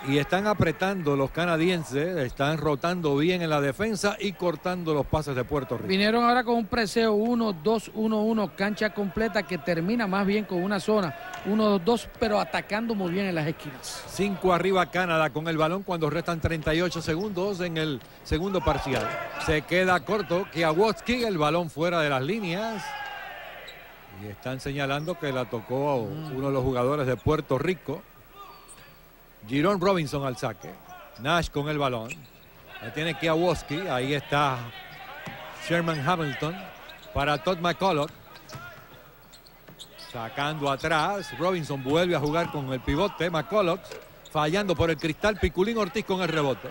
y están apretando los canadienses, están rotando bien en la defensa y cortando los pases de Puerto Rico. Vinieron ahora con un preseo 1-2-1-1, cancha completa que termina más bien con una zona 1-2-2, pero atacando muy bien en las esquinas. Cinco arriba Canadá con el balón cuando restan 38 segundos en el segundo parcial. Se queda corto Kiawoski, el balón fuera de las líneas. Y están señalando que la tocó uno de los jugadores de Puerto Rico. Girón Robinson al saque. Nash con el balón. La tiene Kiawoski. Ahí está Sherman Hamilton para Todd McCullough. Sacando atrás. Robinson vuelve a jugar con el pivote. McCullough fallando por el cristal. Piculín Ortiz con el rebote.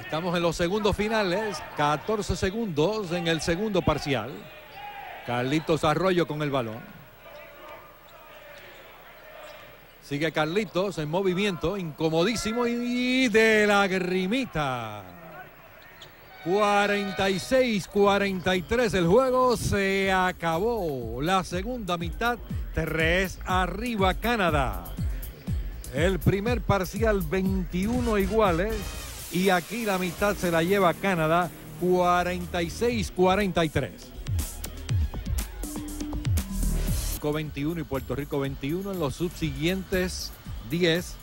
Estamos en los segundos finales. 14 segundos en el segundo parcial. Carlitos Arroyo con el balón. Sigue Carlitos en movimiento, incomodísimo y de la grimita. 46-43 el juego se acabó. La segunda mitad, 3 arriba Canadá. El primer parcial 21 iguales y aquí la mitad se la lleva Canadá 46-43. 21 y Puerto Rico 21 en los subsiguientes 10.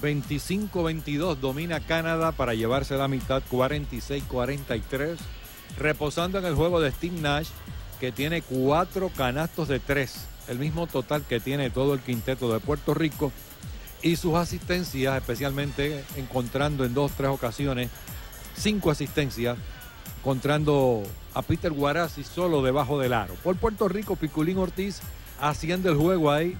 25-22 domina Canadá para llevarse la mitad 46-43. Reposando en el juego de Steve Nash que tiene cuatro canastos de tres, el mismo total que tiene todo el quinteto de Puerto Rico y sus asistencias, especialmente encontrando en dos, tres ocasiones cinco asistencias, encontrando a Peter Guarazzi solo debajo del aro. Por Puerto Rico, Piculín Ortiz haciendo el juego ahí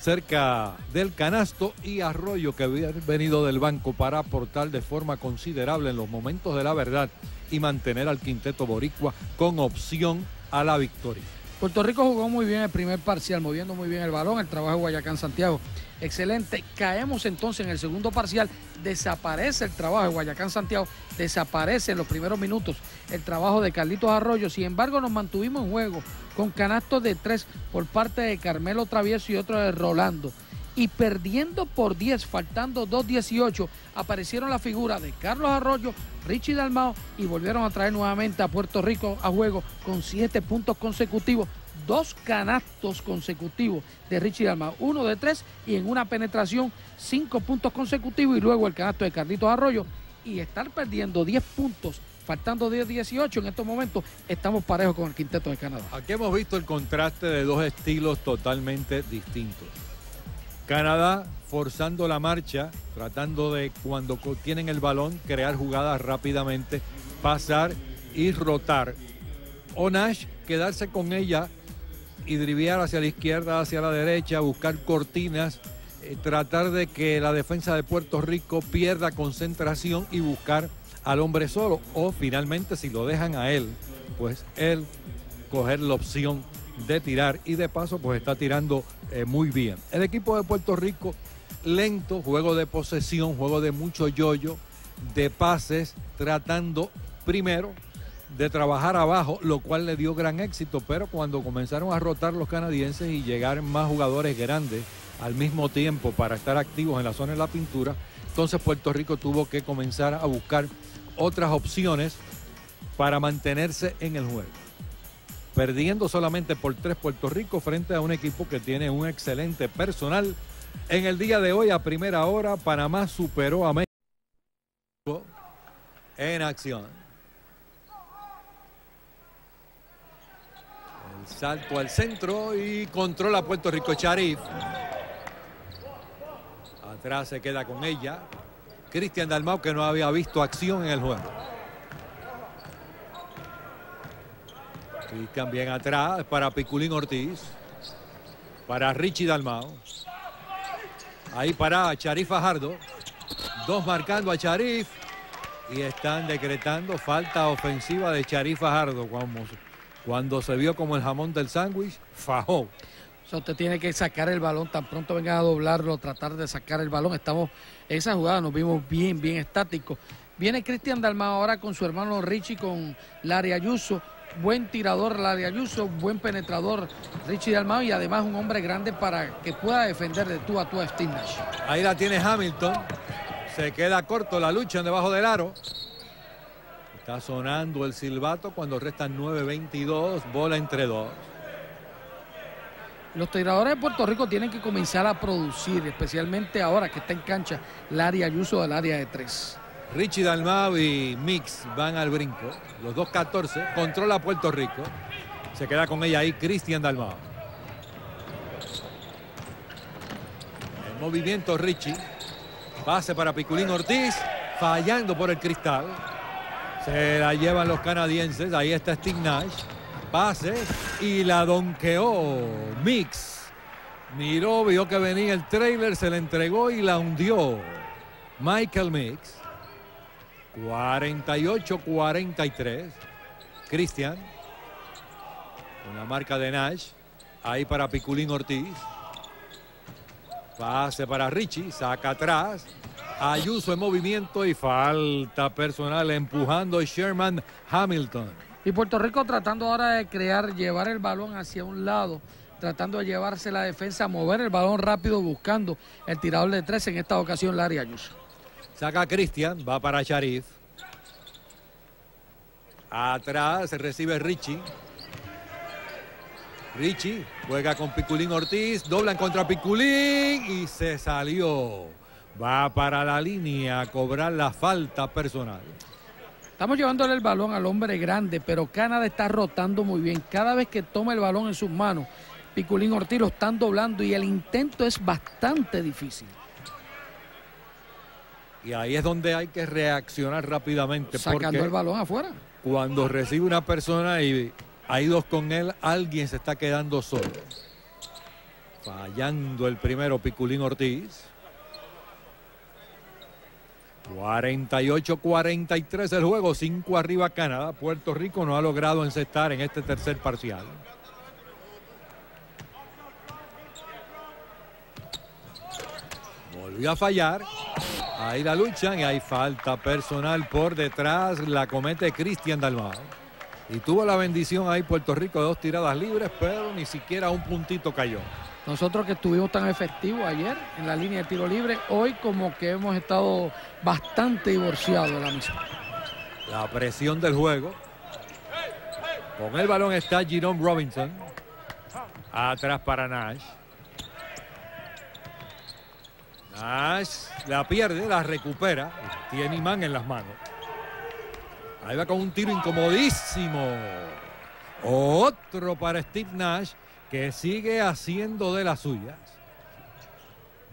cerca del canasto y Arroyo que había venido del banco para aportar de forma considerable en los momentos de la verdad y mantener al quinteto boricua con opción a la victoria. Puerto Rico jugó muy bien el primer parcial, moviendo muy bien el balón, el trabajo de Guayacán Santiago. Excelente. Caemos entonces en el segundo parcial. Desaparece el trabajo de Guayacán Santiago. Desaparece en los primeros minutos el trabajo de Carlitos Arroyo. Sin embargo, nos mantuvimos en juego con canastos de tres por parte de Carmelo Travieso y otro de Rolando. Y perdiendo por 10, faltando 2.18, aparecieron la figura de Carlos Arroyo, Richie Dalmao y volvieron a traer nuevamente a Puerto Rico a juego con siete puntos consecutivos dos canastos consecutivos de Richie Dalmao, uno de tres y en una penetración cinco puntos consecutivos y luego el canasto de Carlitos Arroyo y estar perdiendo 10 puntos faltando 10-18 en estos momentos, estamos parejos con el quinteto de Canadá. Aquí hemos visto el contraste de dos estilos totalmente distintos. Canadá forzando la marcha, tratando de cuando tienen el balón, crear jugadas rápidamente, pasar y rotar. O Nash quedarse con ella y driviar hacia la izquierda, hacia la derecha, buscar cortinas, eh, tratar de que la defensa de Puerto Rico pierda concentración y buscar al hombre solo. O finalmente, si lo dejan a él, pues él coger la opción de tirar y de paso pues está tirando eh, muy bien. El equipo de Puerto Rico lento, juego de posesión, juego de mucho yoyo, de pases, tratando primero de trabajar abajo, lo cual le dio gran éxito, pero cuando comenzaron a rotar los canadienses y llegar más jugadores grandes al mismo tiempo para estar activos en la zona de la pintura, entonces Puerto Rico tuvo que comenzar a buscar otras opciones para mantenerse en el juego. Perdiendo solamente por tres Puerto Rico frente a un equipo que tiene un excelente personal. En el día de hoy, a primera hora, Panamá superó a México en acción. Salto al centro y controla Puerto Rico Charif. Atrás se queda con ella. Cristian Dalmau que no había visto acción en el juego. Cristian bien atrás para Piculín Ortiz. Para Richie Dalmau. Ahí para Charif Fajardo. Dos marcando a Charif. Y están decretando falta ofensiva de Charif Fajardo. Como cuando se vio como el jamón del sándwich, fajó. O usted tiene que sacar el balón, tan pronto venga a doblarlo, tratar de sacar el balón. Estamos, esa jugada nos vimos bien, bien estáticos. Viene Cristian Dalmao ahora con su hermano Richie, con Larry Ayuso. Buen tirador Larry Ayuso, buen penetrador Richie Dalmao y además un hombre grande para que pueda defender de tú a tú a Steve Nash. Ahí la tiene Hamilton. Se queda corto la lucha debajo del aro. Está sonando el silbato cuando restan 9.22, bola entre dos. Los tiradores de Puerto Rico tienen que comenzar a producir, especialmente ahora que está en cancha Larry Ayuso del área de tres. Richie Dalmau y Mix van al brinco. Los dos 14. Controla Puerto Rico. Se queda con ella ahí Cristian Dalmau. El movimiento Richie. Pase para Piculín Ortiz. Fallando por el cristal. Se la llevan los canadienses. Ahí está Steve Nash. Pase y la donqueó Mix. Miró, vio que venía el trailer, se le entregó y la hundió. Michael Mix. 48-43. Cristian. Con la marca de Nash. Ahí para Piculín Ortiz. Pase para Richie. Saca atrás. Ayuso en movimiento y falta personal empujando Sherman Hamilton. Y Puerto Rico tratando ahora de crear, llevar el balón hacia un lado, tratando de llevarse la defensa, mover el balón rápido buscando el tirador de tres, en esta ocasión Larry Ayuso. Saca Cristian, va para Sharif. Atrás recibe Richie. Richie juega con Piculín Ortiz, doblan contra Piculín y se salió. Va para la línea a cobrar la falta personal. Estamos llevándole el balón al hombre grande, pero Canadá está rotando muy bien. Cada vez que toma el balón en sus manos, Piculín Ortiz lo están doblando y el intento es bastante difícil. Y ahí es donde hay que reaccionar rápidamente. Sacando el balón afuera. Cuando recibe una persona y hay dos con él, alguien se está quedando solo. Fallando el primero Piculín Ortiz. 48-43 el juego, 5 arriba Canadá. Puerto Rico no ha logrado encestar en este tercer parcial. Volvió a fallar. Ahí la luchan y hay falta personal por detrás. La comete Cristian Dalmao. Y tuvo la bendición ahí Puerto Rico de dos tiradas libres, pero ni siquiera un puntito cayó. Nosotros que estuvimos tan efectivos ayer en la línea de tiro libre, hoy como que hemos estado bastante divorciados de la misma. La presión del juego. Con el balón está Jerome Robinson. Atrás para Nash. Nash la pierde, la recupera. Tiene imán en las manos. Ahí va con un tiro incomodísimo. Otro para Steve Nash que sigue haciendo de las suyas.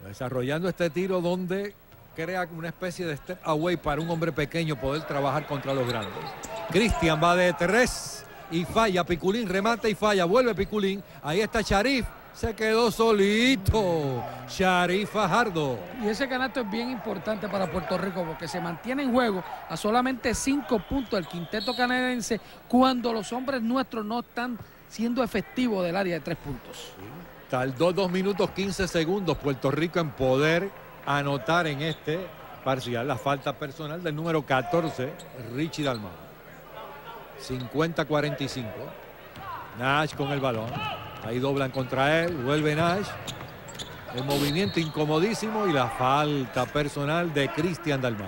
Desarrollando este tiro donde crea una especie de step away para un hombre pequeño poder trabajar contra los grandes. Cristian va de tres y falla. Piculín remata y falla. Vuelve Piculín. Ahí está Sharif. Se quedó solito. Sharif Fajardo. Y ese canasto es bien importante para Puerto Rico porque se mantiene en juego a solamente cinco puntos el quinteto canadiense cuando los hombres nuestros no están siendo efectivo del área de tres puntos. Tardó dos minutos 15 segundos Puerto Rico en poder anotar en este parcial la falta personal del número 14, Richie Dalmau. 50-45. Nash con el balón. Ahí doblan contra él. Vuelve Nash. El movimiento incomodísimo y la falta personal de Cristian Dalmau.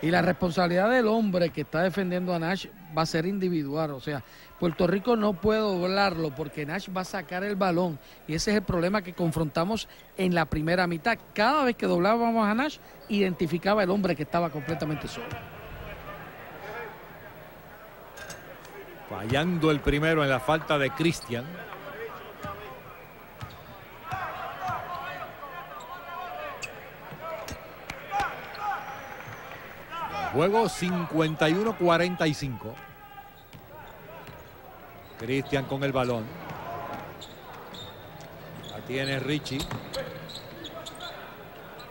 Y la responsabilidad del hombre que está defendiendo a Nash va a ser individual. O sea, Puerto Rico no puede doblarlo porque Nash va a sacar el balón. Y ese es el problema que confrontamos en la primera mitad. Cada vez que doblábamos a Nash, identificaba el hombre que estaba completamente solo. Fallando el primero en la falta de Cristian. Juego 51-45. Cristian con el balón. La tiene Richie.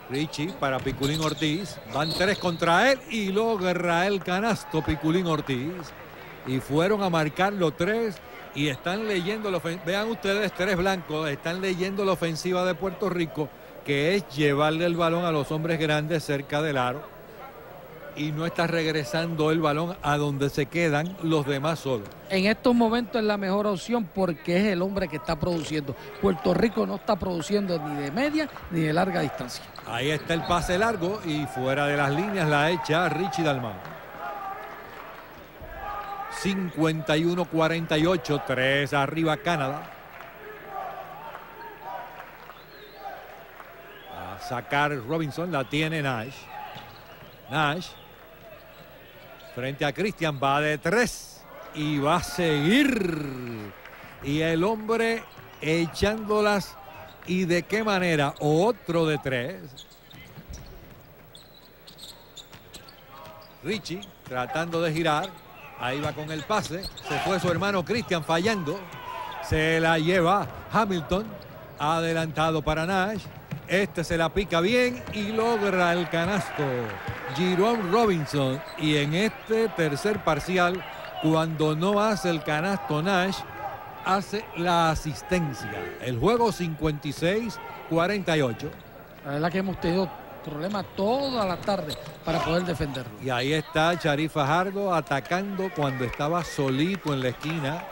Richie para Piculín Ortiz. Van tres contra él y logra el canasto Piculín Ortiz. Y fueron a marcarlo tres y están leyendo la Vean ustedes, tres blancos, están leyendo la ofensiva de Puerto Rico, que es llevarle el balón a los hombres grandes cerca del aro y no está regresando el balón a donde se quedan los demás solos. En estos momentos es la mejor opción porque es el hombre que está produciendo. Puerto Rico no está produciendo ni de media ni de larga distancia. Ahí está el pase largo y fuera de las líneas la echa Richie Dalmau. 51-48, 3 arriba Canadá. A sacar Robinson, la tiene Nash. Nash frente a Cristian, va de tres y va a seguir. Y el hombre echándolas y de qué manera. Otro de tres. Richie tratando de girar. Ahí va con el pase. Se fue su hermano Cristian fallando. Se la lleva Hamilton. Adelantado para Nash. Este se la pica bien y logra el canasto. Jerome Robinson. Y en este tercer parcial, cuando no hace el canasto Nash, hace la asistencia. El juego 56-48. La verdad que hemos tenido problemas toda la tarde para poder defenderlo. Y ahí está Charif Fajardo atacando cuando estaba solito en la esquina,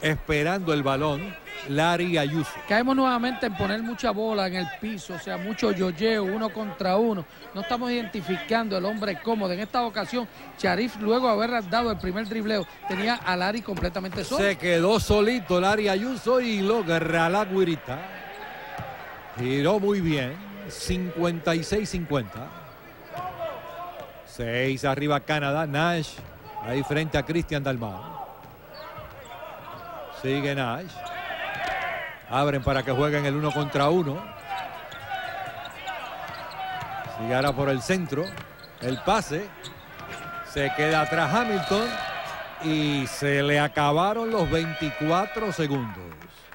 esperando el balón. Larry Ayuso. Caemos nuevamente en poner mucha bola en el piso, o sea, mucho yoyeo, uno contra uno. No estamos identificando el hombre cómodo. En esta ocasión, Charif, luego de haber dado el primer dribleo, tenía a Larry completamente solo. Se quedó solito Larry Ayuso y logra la guirita. Giró muy bien. 56-50. 6 arriba Canadá. Nash ahí frente a Cristian Dalmau. Sigue Nash. Abren para que jueguen el uno contra uno. Sigue ahora por el centro. El pase. Se queda atrás Hamilton. Y se le acabaron los 24 segundos.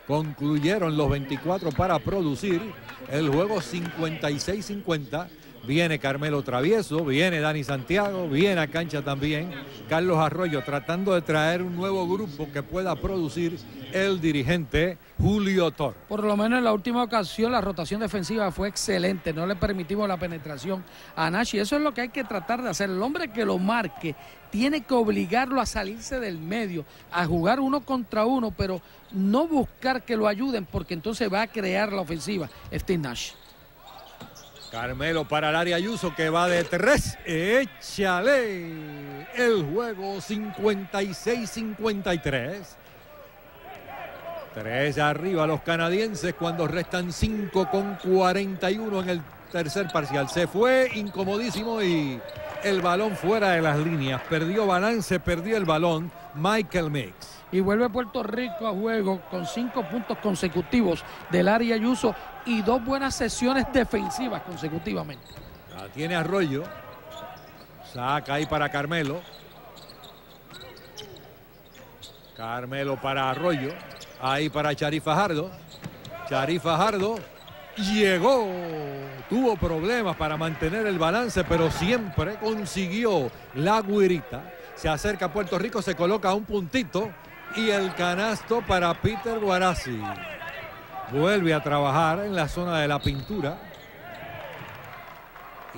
Concluyeron los 24 para producir el juego 56-50. Viene Carmelo Travieso, viene Dani Santiago, viene a cancha también Carlos Arroyo, tratando de traer un nuevo grupo que pueda producir el dirigente Julio Tor. Por lo menos en la última ocasión la rotación defensiva fue excelente, no le permitimos la penetración a Nashi. Eso es lo que hay que tratar de hacer. El hombre que lo marque tiene que obligarlo a salirse del medio, a jugar uno contra uno, pero no buscar que lo ayuden porque entonces va a crear la ofensiva Steve Nash. Carmelo para el área Ayuso que va de tres. Échale el juego 56-53. Tres arriba los canadienses cuando restan 5 con 41 en el tercer parcial. Se fue incomodísimo y el balón fuera de las líneas. Perdió balance, perdió el balón Michael Mix. Y vuelve Puerto Rico a juego con cinco puntos consecutivos del área Ayuso y dos buenas sesiones defensivas consecutivamente. La tiene Arroyo. Saca ahí para Carmelo. Carmelo para Arroyo. Ahí para Charif Fajardo. Charif Fajardo llegó. Tuvo problemas para mantener el balance, pero siempre consiguió la guirita. Se acerca a Puerto Rico, se coloca un puntito y el canasto para Peter Guarazzi. Vuelve a trabajar en la zona de la pintura.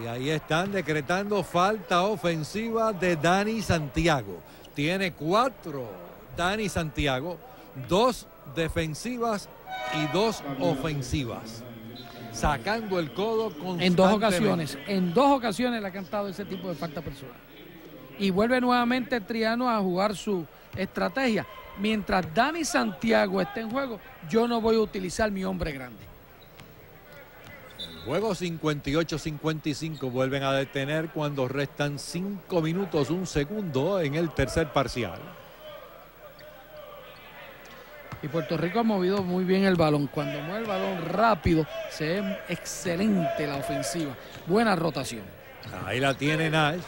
Y ahí están decretando falta ofensiva de Dani Santiago. Tiene cuatro Dani Santiago, dos defensivas y dos ofensivas. Sacando el codo con En dos ocasiones, en dos ocasiones le ha cantado ese tipo de falta personal. Y vuelve nuevamente Triano a jugar su estrategia. Mientras Dani Santiago esté en juego, yo no voy a utilizar mi hombre grande. Juego 58-55 vuelven a detener cuando restan 5 minutos, un segundo en el tercer parcial. Y Puerto Rico ha movido muy bien el balón. Cuando mueve el balón rápido, se ve excelente la ofensiva. Buena rotación. Ahí la tiene Nash.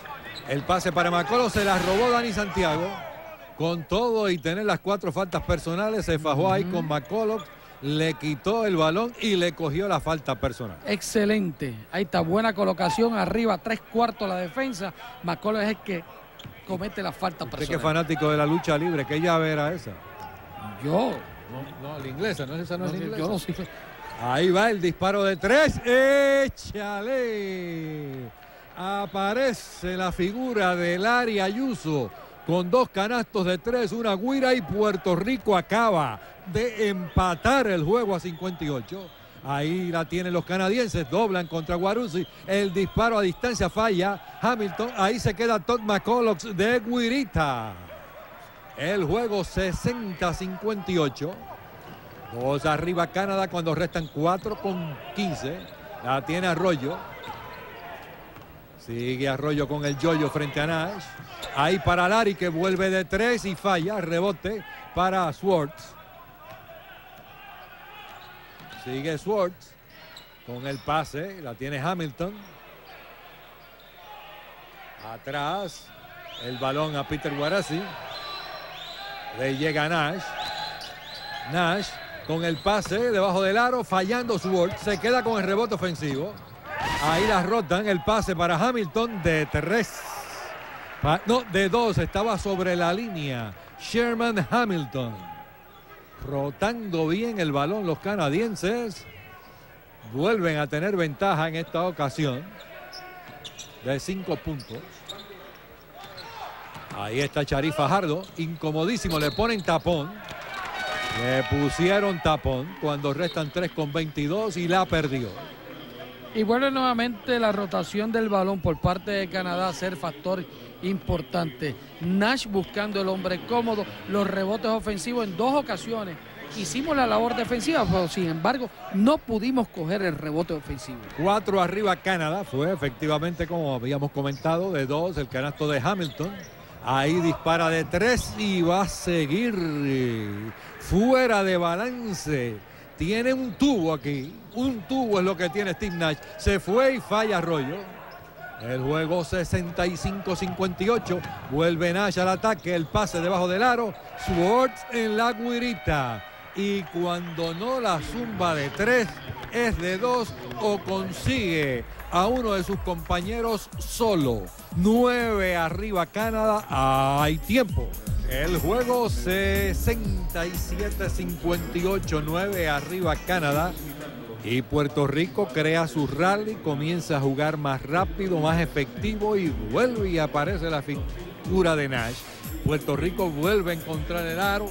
El pase para Macolo se la robó Dani Santiago. Con todo y tener las cuatro faltas personales, se fajó ahí con McCullough, le quitó el balón y le cogió la falta personal. Excelente. Ahí está, buena colocación arriba, tres cuartos la defensa. McCullough es el que comete la falta Usted personal. que es fanático de la lucha libre, ¿qué llave era esa? Yo, No, no, la inglesa, no es esa, no, es la inglesa. yo no. Ahí va el disparo de tres. ¡Échale! Aparece la figura de Larry Ayuso con dos canastos de tres, una guira y Puerto Rico acaba de empatar el juego a 58. Ahí la tienen los canadienses, doblan contra Guaruzzi. El disparo a distancia falla. Hamilton, ahí se queda Todd McCulloch de Guirita. El juego 60-58. Dos arriba Canadá cuando restan 4 con 15. La tiene Arroyo. Sigue Arroyo con el yoyo frente a Nash. Ahí para Lari que vuelve de tres y falla. Rebote para Swartz. Sigue Swartz con el pase. La tiene Hamilton. Atrás. El balón a Peter Guarazzi. Le llega Nash. Nash con el pase debajo del aro. Fallando Swartz. Se queda con el rebote ofensivo. Ahí la rotan. El pase para Hamilton de tres. No, de dos. Estaba sobre la línea. Sherman Hamilton. Rotando bien el balón los canadienses. Vuelven a tener ventaja en esta ocasión. De cinco puntos. Ahí está Charif Fajardo. Incomodísimo. Le ponen tapón. Le pusieron tapón cuando restan 3 con 22 y la perdió. Y vuelve nuevamente la rotación del balón por parte de Canadá a ser factor importante. Nash buscando el hombre cómodo, los rebotes ofensivos en dos ocasiones. Hicimos la labor defensiva, pero sin embargo no pudimos coger el rebote ofensivo. Cuatro arriba Canadá, fue efectivamente como habíamos comentado, de dos el canasto de Hamilton. Ahí dispara de tres y va a seguir fuera de balance. Tiene un tubo aquí. Un tubo es lo que tiene Steve Nash. Se fue y falla Arroyo. El juego 65-58. Vuelve Nash al ataque. El pase debajo del aro. Swartz en la guirita. Y cuando no la zumba de tres, es de dos o consigue a uno de sus compañeros solo. Nueve arriba Canadá. Hay tiempo. El juego 67-58, 9 arriba Canadá. Y Puerto Rico crea su rally, comienza a jugar más rápido, más efectivo y vuelve y aparece la figura de Nash. Puerto Rico vuelve a encontrar el aro,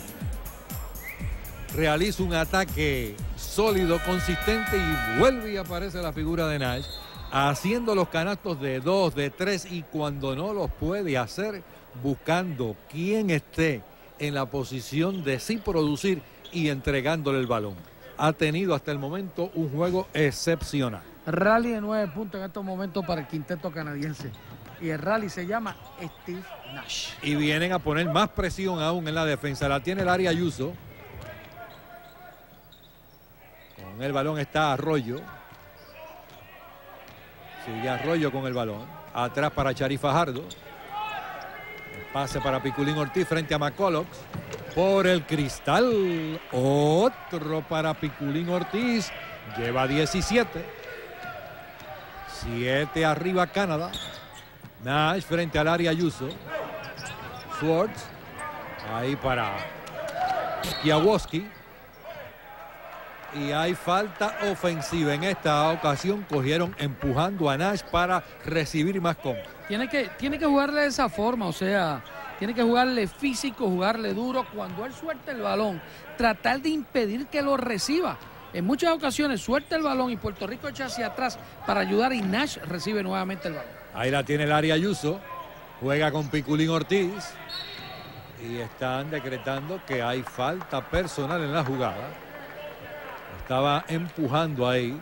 realiza un ataque sólido, consistente y vuelve y aparece la figura de Nash, haciendo los canastos de dos, de tres y cuando no los puede hacer, buscando quién esté en la posición de sí producir y entregándole el balón. Ha tenido hasta el momento un juego excepcional. Rally de nueve puntos en estos momentos para el quinteto canadiense. Y el rally se llama Steve Nash. Y vienen a poner más presión aún en la defensa. La tiene el área Ayuso. Con el balón está Arroyo. Sigue Arroyo con el balón. Atrás para Chari Fajardo. Pase para Piculín Ortiz frente a McCulloch. Por el cristal. Otro para Piculín Ortiz. Lleva 17. 7 arriba Canadá. Nash frente al área Ayuso. Swartz. Ahí para Kiawoski. Y hay falta ofensiva. En esta ocasión cogieron empujando a Nash para recibir más cómodo. Tiene que, tiene que jugarle de esa forma, o sea, tiene que jugarle físico, jugarle duro. Cuando él suelta el balón, tratar de impedir que lo reciba. En muchas ocasiones suelta el balón y Puerto Rico echa hacia atrás para ayudar y Nash recibe nuevamente el balón. Ahí la tiene el área Ayuso. Juega con Piculín Ortiz. Y están decretando que hay falta personal en la jugada. Estaba empujando ahí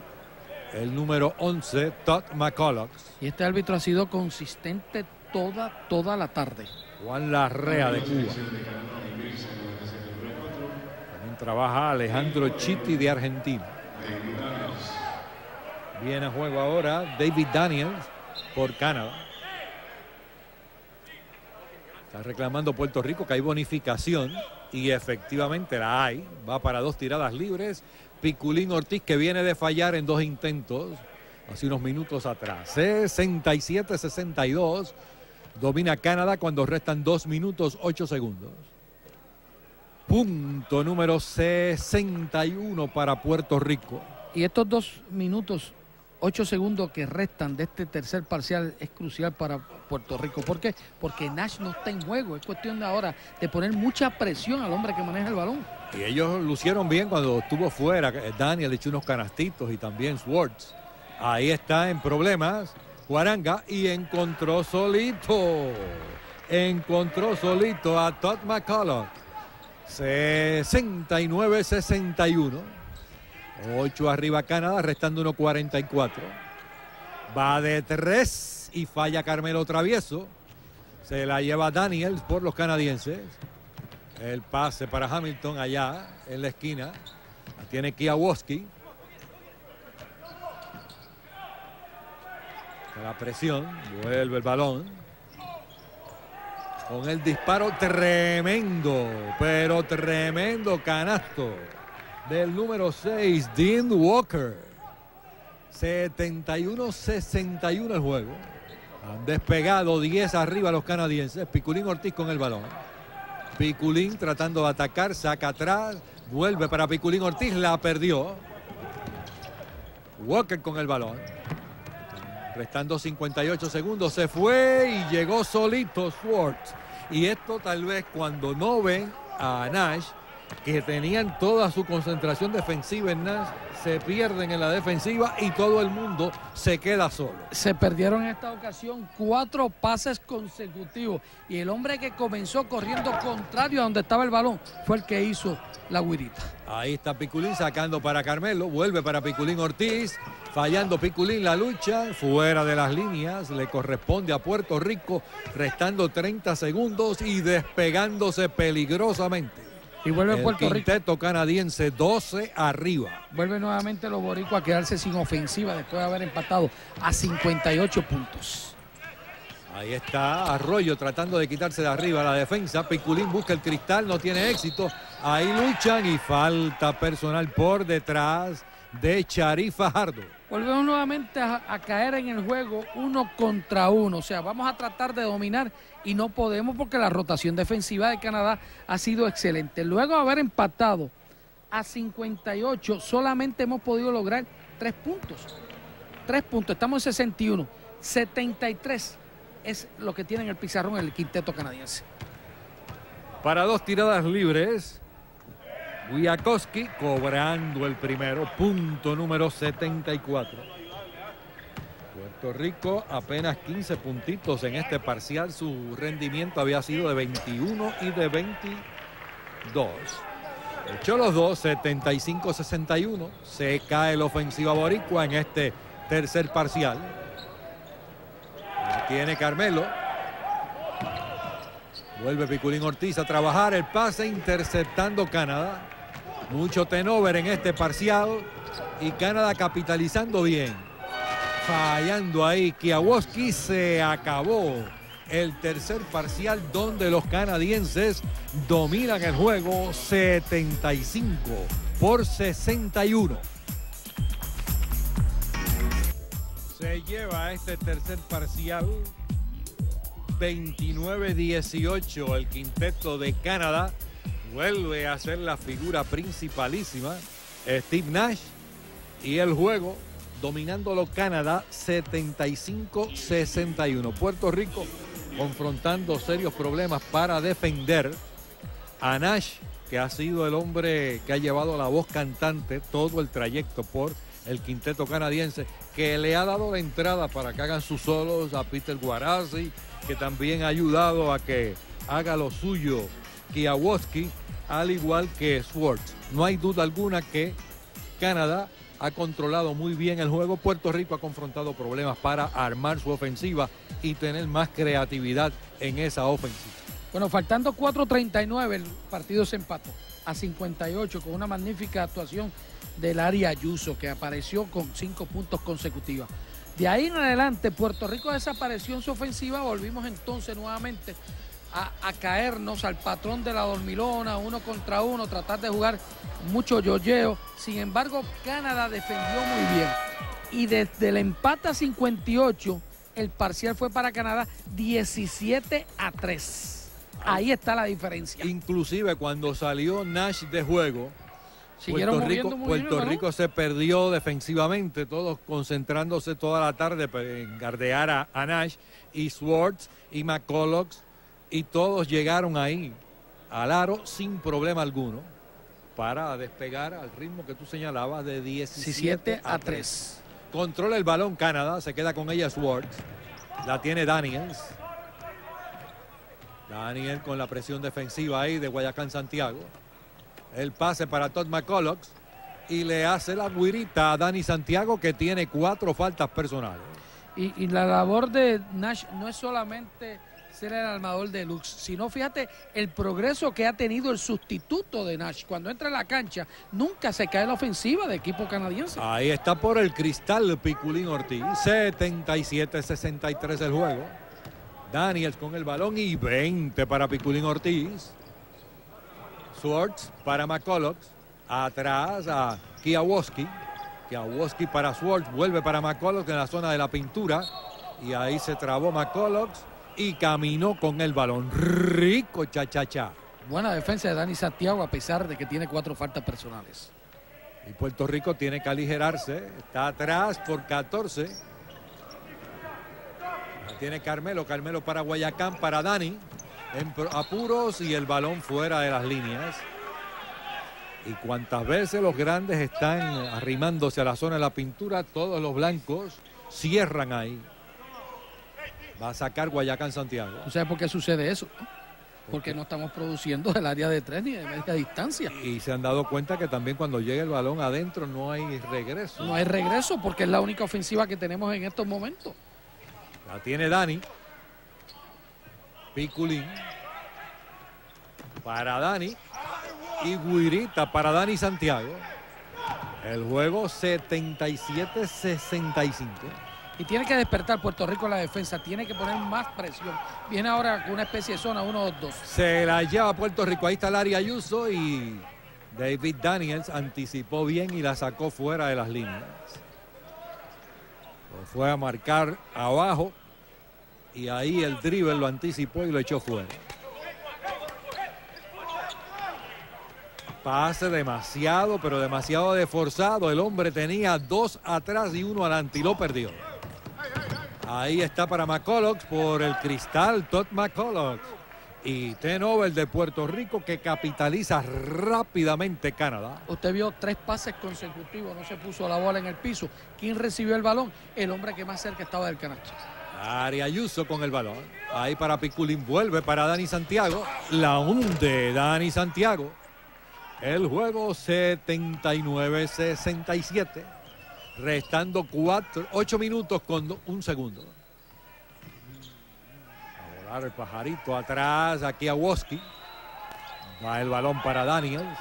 el número 11, Todd McCulloch. Y este árbitro ha sido consistente toda, toda la tarde. Juan Larrea de Cuba. También trabaja Alejandro Chitti de Argentina. Viene a juego ahora David Daniels por Canadá. Está reclamando Puerto Rico que hay bonificación y efectivamente la hay. Va para dos tiradas libres. Piculín Ortiz que viene de fallar en dos intentos hace unos minutos atrás. 67-62. Domina Canadá cuando restan dos minutos ocho segundos. Punto número 61 para Puerto Rico. Y estos dos minutos ocho segundos que restan de este tercer parcial es crucial para Puerto Rico. ¿Por qué? Porque Nash no está en juego. Es cuestión de ahora de poner mucha presión al hombre que maneja el balón. Y ellos lucieron bien cuando estuvo fuera. Daniel echó unos canastitos y también Swartz. Ahí está en problemas. Guaranga y encontró solito. Encontró solito a Todd McCullough. 69-61. 8 arriba Canadá, restando 1.44. Va de 3 y falla Carmelo Travieso. Se la lleva Daniel por los canadienses. El pase para Hamilton allá en la esquina. Tiene Kiawoski. La presión, vuelve el balón. Con el disparo tremendo, pero tremendo canasto del número 6, Dean Walker. 71-61 el juego. Han despegado 10 arriba los canadienses. Piculín Ortiz con el balón. Piculín tratando de atacar, saca atrás, vuelve para Piculín Ortiz, la perdió. Walker con el balón. Restando 58 segundos, se fue y llegó solito Swartz. Y esto tal vez cuando no ven a Nash, que tenían toda su concentración defensiva en Nash, se pierden en la defensiva y todo el mundo se queda solo. Se perdieron en esta ocasión cuatro pases consecutivos y el hombre que comenzó corriendo contrario a donde estaba el balón fue el que hizo la guirita. Ahí está Piculín sacando para Carmelo, vuelve para Piculín Ortiz, fallando Piculín la lucha, fuera de las líneas, le corresponde a Puerto Rico, restando 30 segundos y despegándose peligrosamente. Y vuelve el Puerto quinteto canadiense 12 arriba. Vuelve nuevamente los boricuas a quedarse sin ofensiva después de haber empatado a 58 puntos. Ahí está Arroyo tratando de quitarse de arriba la defensa. Piculín busca el cristal, no tiene éxito. Ahí luchan y falta personal por detrás de Charif Fajardo. Volvemos nuevamente a, caer en el juego uno contra uno. O sea, vamos a tratar de dominar y no podemos porque la rotación defensiva de Canadá ha sido excelente. Luego de haber empatado a 58, solamente hemos podido lograr tres puntos. Tres puntos, estamos en 61. 73 es lo que tiene en el pizarrón el quinteto canadiense. Para dos tiradas libres, Wiakowski cobrando el primero, punto número 74. Puerto Rico apenas 15 puntitos en este parcial, su rendimiento había sido de 21 y de 22. Echó los dos, 75-61. Se cae la ofensiva boricua en este tercer parcial. Tiene Carmelo. Vuelve Piculín Ortiz a trabajar el pase interceptando Canadá. Mucho tenover en este parcial y Canadá capitalizando bien. Fallando ahí, Kiawoski se acabó el tercer parcial donde los canadienses dominan el juego 75 por 61. Se lleva este tercer parcial 29-18 el quinteto de Canadá. Vuelve a ser la figura principalísima Steve Nash y el juego dominándolo Canadá 75-61. Puerto Rico confrontando serios problemas para defender a Nash, que ha sido el hombre que ha llevado la voz cantante todo el trayecto por el quinteto canadiense, que le ha dado la entrada para que hagan sus solos a Peter Guarazzi, que también ha ayudado a que haga lo suyo Kiawoski, al igual que Swartz. No hay duda alguna que Canadá ha controlado muy bien el juego. Puerto Rico ha confrontado problemas para armar su ofensiva y tener más creatividad en esa ofensiva. Bueno, faltando 4.39, el partido se empató a 58 con una magnífica actuación del área Ayuso que apareció con cinco puntos consecutivos. De ahí en adelante, Puerto Rico desapareció en su ofensiva. Volvimos entonces nuevamente a, a, caernos al patrón de la dormilona, uno contra uno, tratar de jugar mucho yoyeo. Sin embargo, Canadá defendió muy bien. Y desde el empate a 58, el parcial fue para Canadá 17 a 3. Ahí está la diferencia. Inclusive cuando salió Nash de juego, Siguieron Puerto muy. Rico se perdió defensivamente, todos concentrándose toda la tarde en gardear a, a Nash y Swartz y McCulloch y todos llegaron ahí al aro sin problema alguno para despegar al ritmo que tú señalabas de 17 17 a a 3. 3. Controla el balón Canadá, se queda con ella Swartz. La tiene Daniels. Daniel con la presión defensiva ahí de Guayacán Santiago. El pase para Todd McCulloch y le hace la guirita a Dani Santiago que tiene cuatro faltas personales. Y, y la labor de Nash no es solamente ser el armador de Lux, sino fíjate el progreso que ha tenido el sustituto de Nash. Cuando entra en la cancha, nunca se cae la ofensiva de equipo canadiense. Ahí está por el cristal Piculín Ortiz. 77-63 el juego. Daniels con el balón y 20 para Piculín Ortiz. Swartz para McCulloch. Atrás a Kiawoski. Kiawoski para Swartz. Vuelve para McCulloch en la zona de la pintura. Y ahí se trabó McCulloch y caminó con el balón. Rico cha-cha-cha. Buena defensa de Dani Santiago a pesar de que tiene cuatro faltas personales. Y Puerto Rico tiene que aligerarse. Está atrás por 14. La tiene Carmelo. Carmelo para Guayacán, para Dani. En apuros y el balón fuera de las líneas. Y cuantas veces los grandes están arrimándose a la zona de la pintura, todos los blancos cierran ahí. Va a sacar Guayacán Santiago. ¿Tú sabes por qué sucede eso? Porque no estamos produciendo el área de tres ni de media distancia. Y se han dado cuenta que también cuando llega el balón adentro no hay regreso. No hay regreso porque es la única ofensiva que tenemos en estos momentos. La tiene Dani. Piculín. Para Dani. Y Guirita para Dani Santiago. El juego 77-65. Y tiene que despertar Puerto Rico en la defensa, tiene que poner más presión. Viene ahora con una especie de zona 1-2. Se la lleva Puerto Rico. Ahí está Larry Ayuso y David Daniels anticipó bien y la sacó fuera de las líneas. Fue a marcar abajo y ahí el dribble lo anticipó y lo echó fuera. Pase demasiado, pero demasiado desforzado. El hombre tenía dos atrás y uno adelante y lo perdió. Ahí está para McCulloch por el cristal Todd McCulloch. Y Tenover de Puerto Rico que capitaliza rápidamente Canadá. Usted vio tres pases consecutivos, no se puso la bola en el piso. ¿Quién recibió el balón? El hombre que más cerca estaba del canasto. Ari Ayuso con el balón. Ahí para Piculín vuelve para Dani Santiago. La hunde Dani Santiago. El juego 79-67. Restando 8 minutos con un segundo. A volar el pajarito atrás aquí a Woski. Va el balón para Daniels.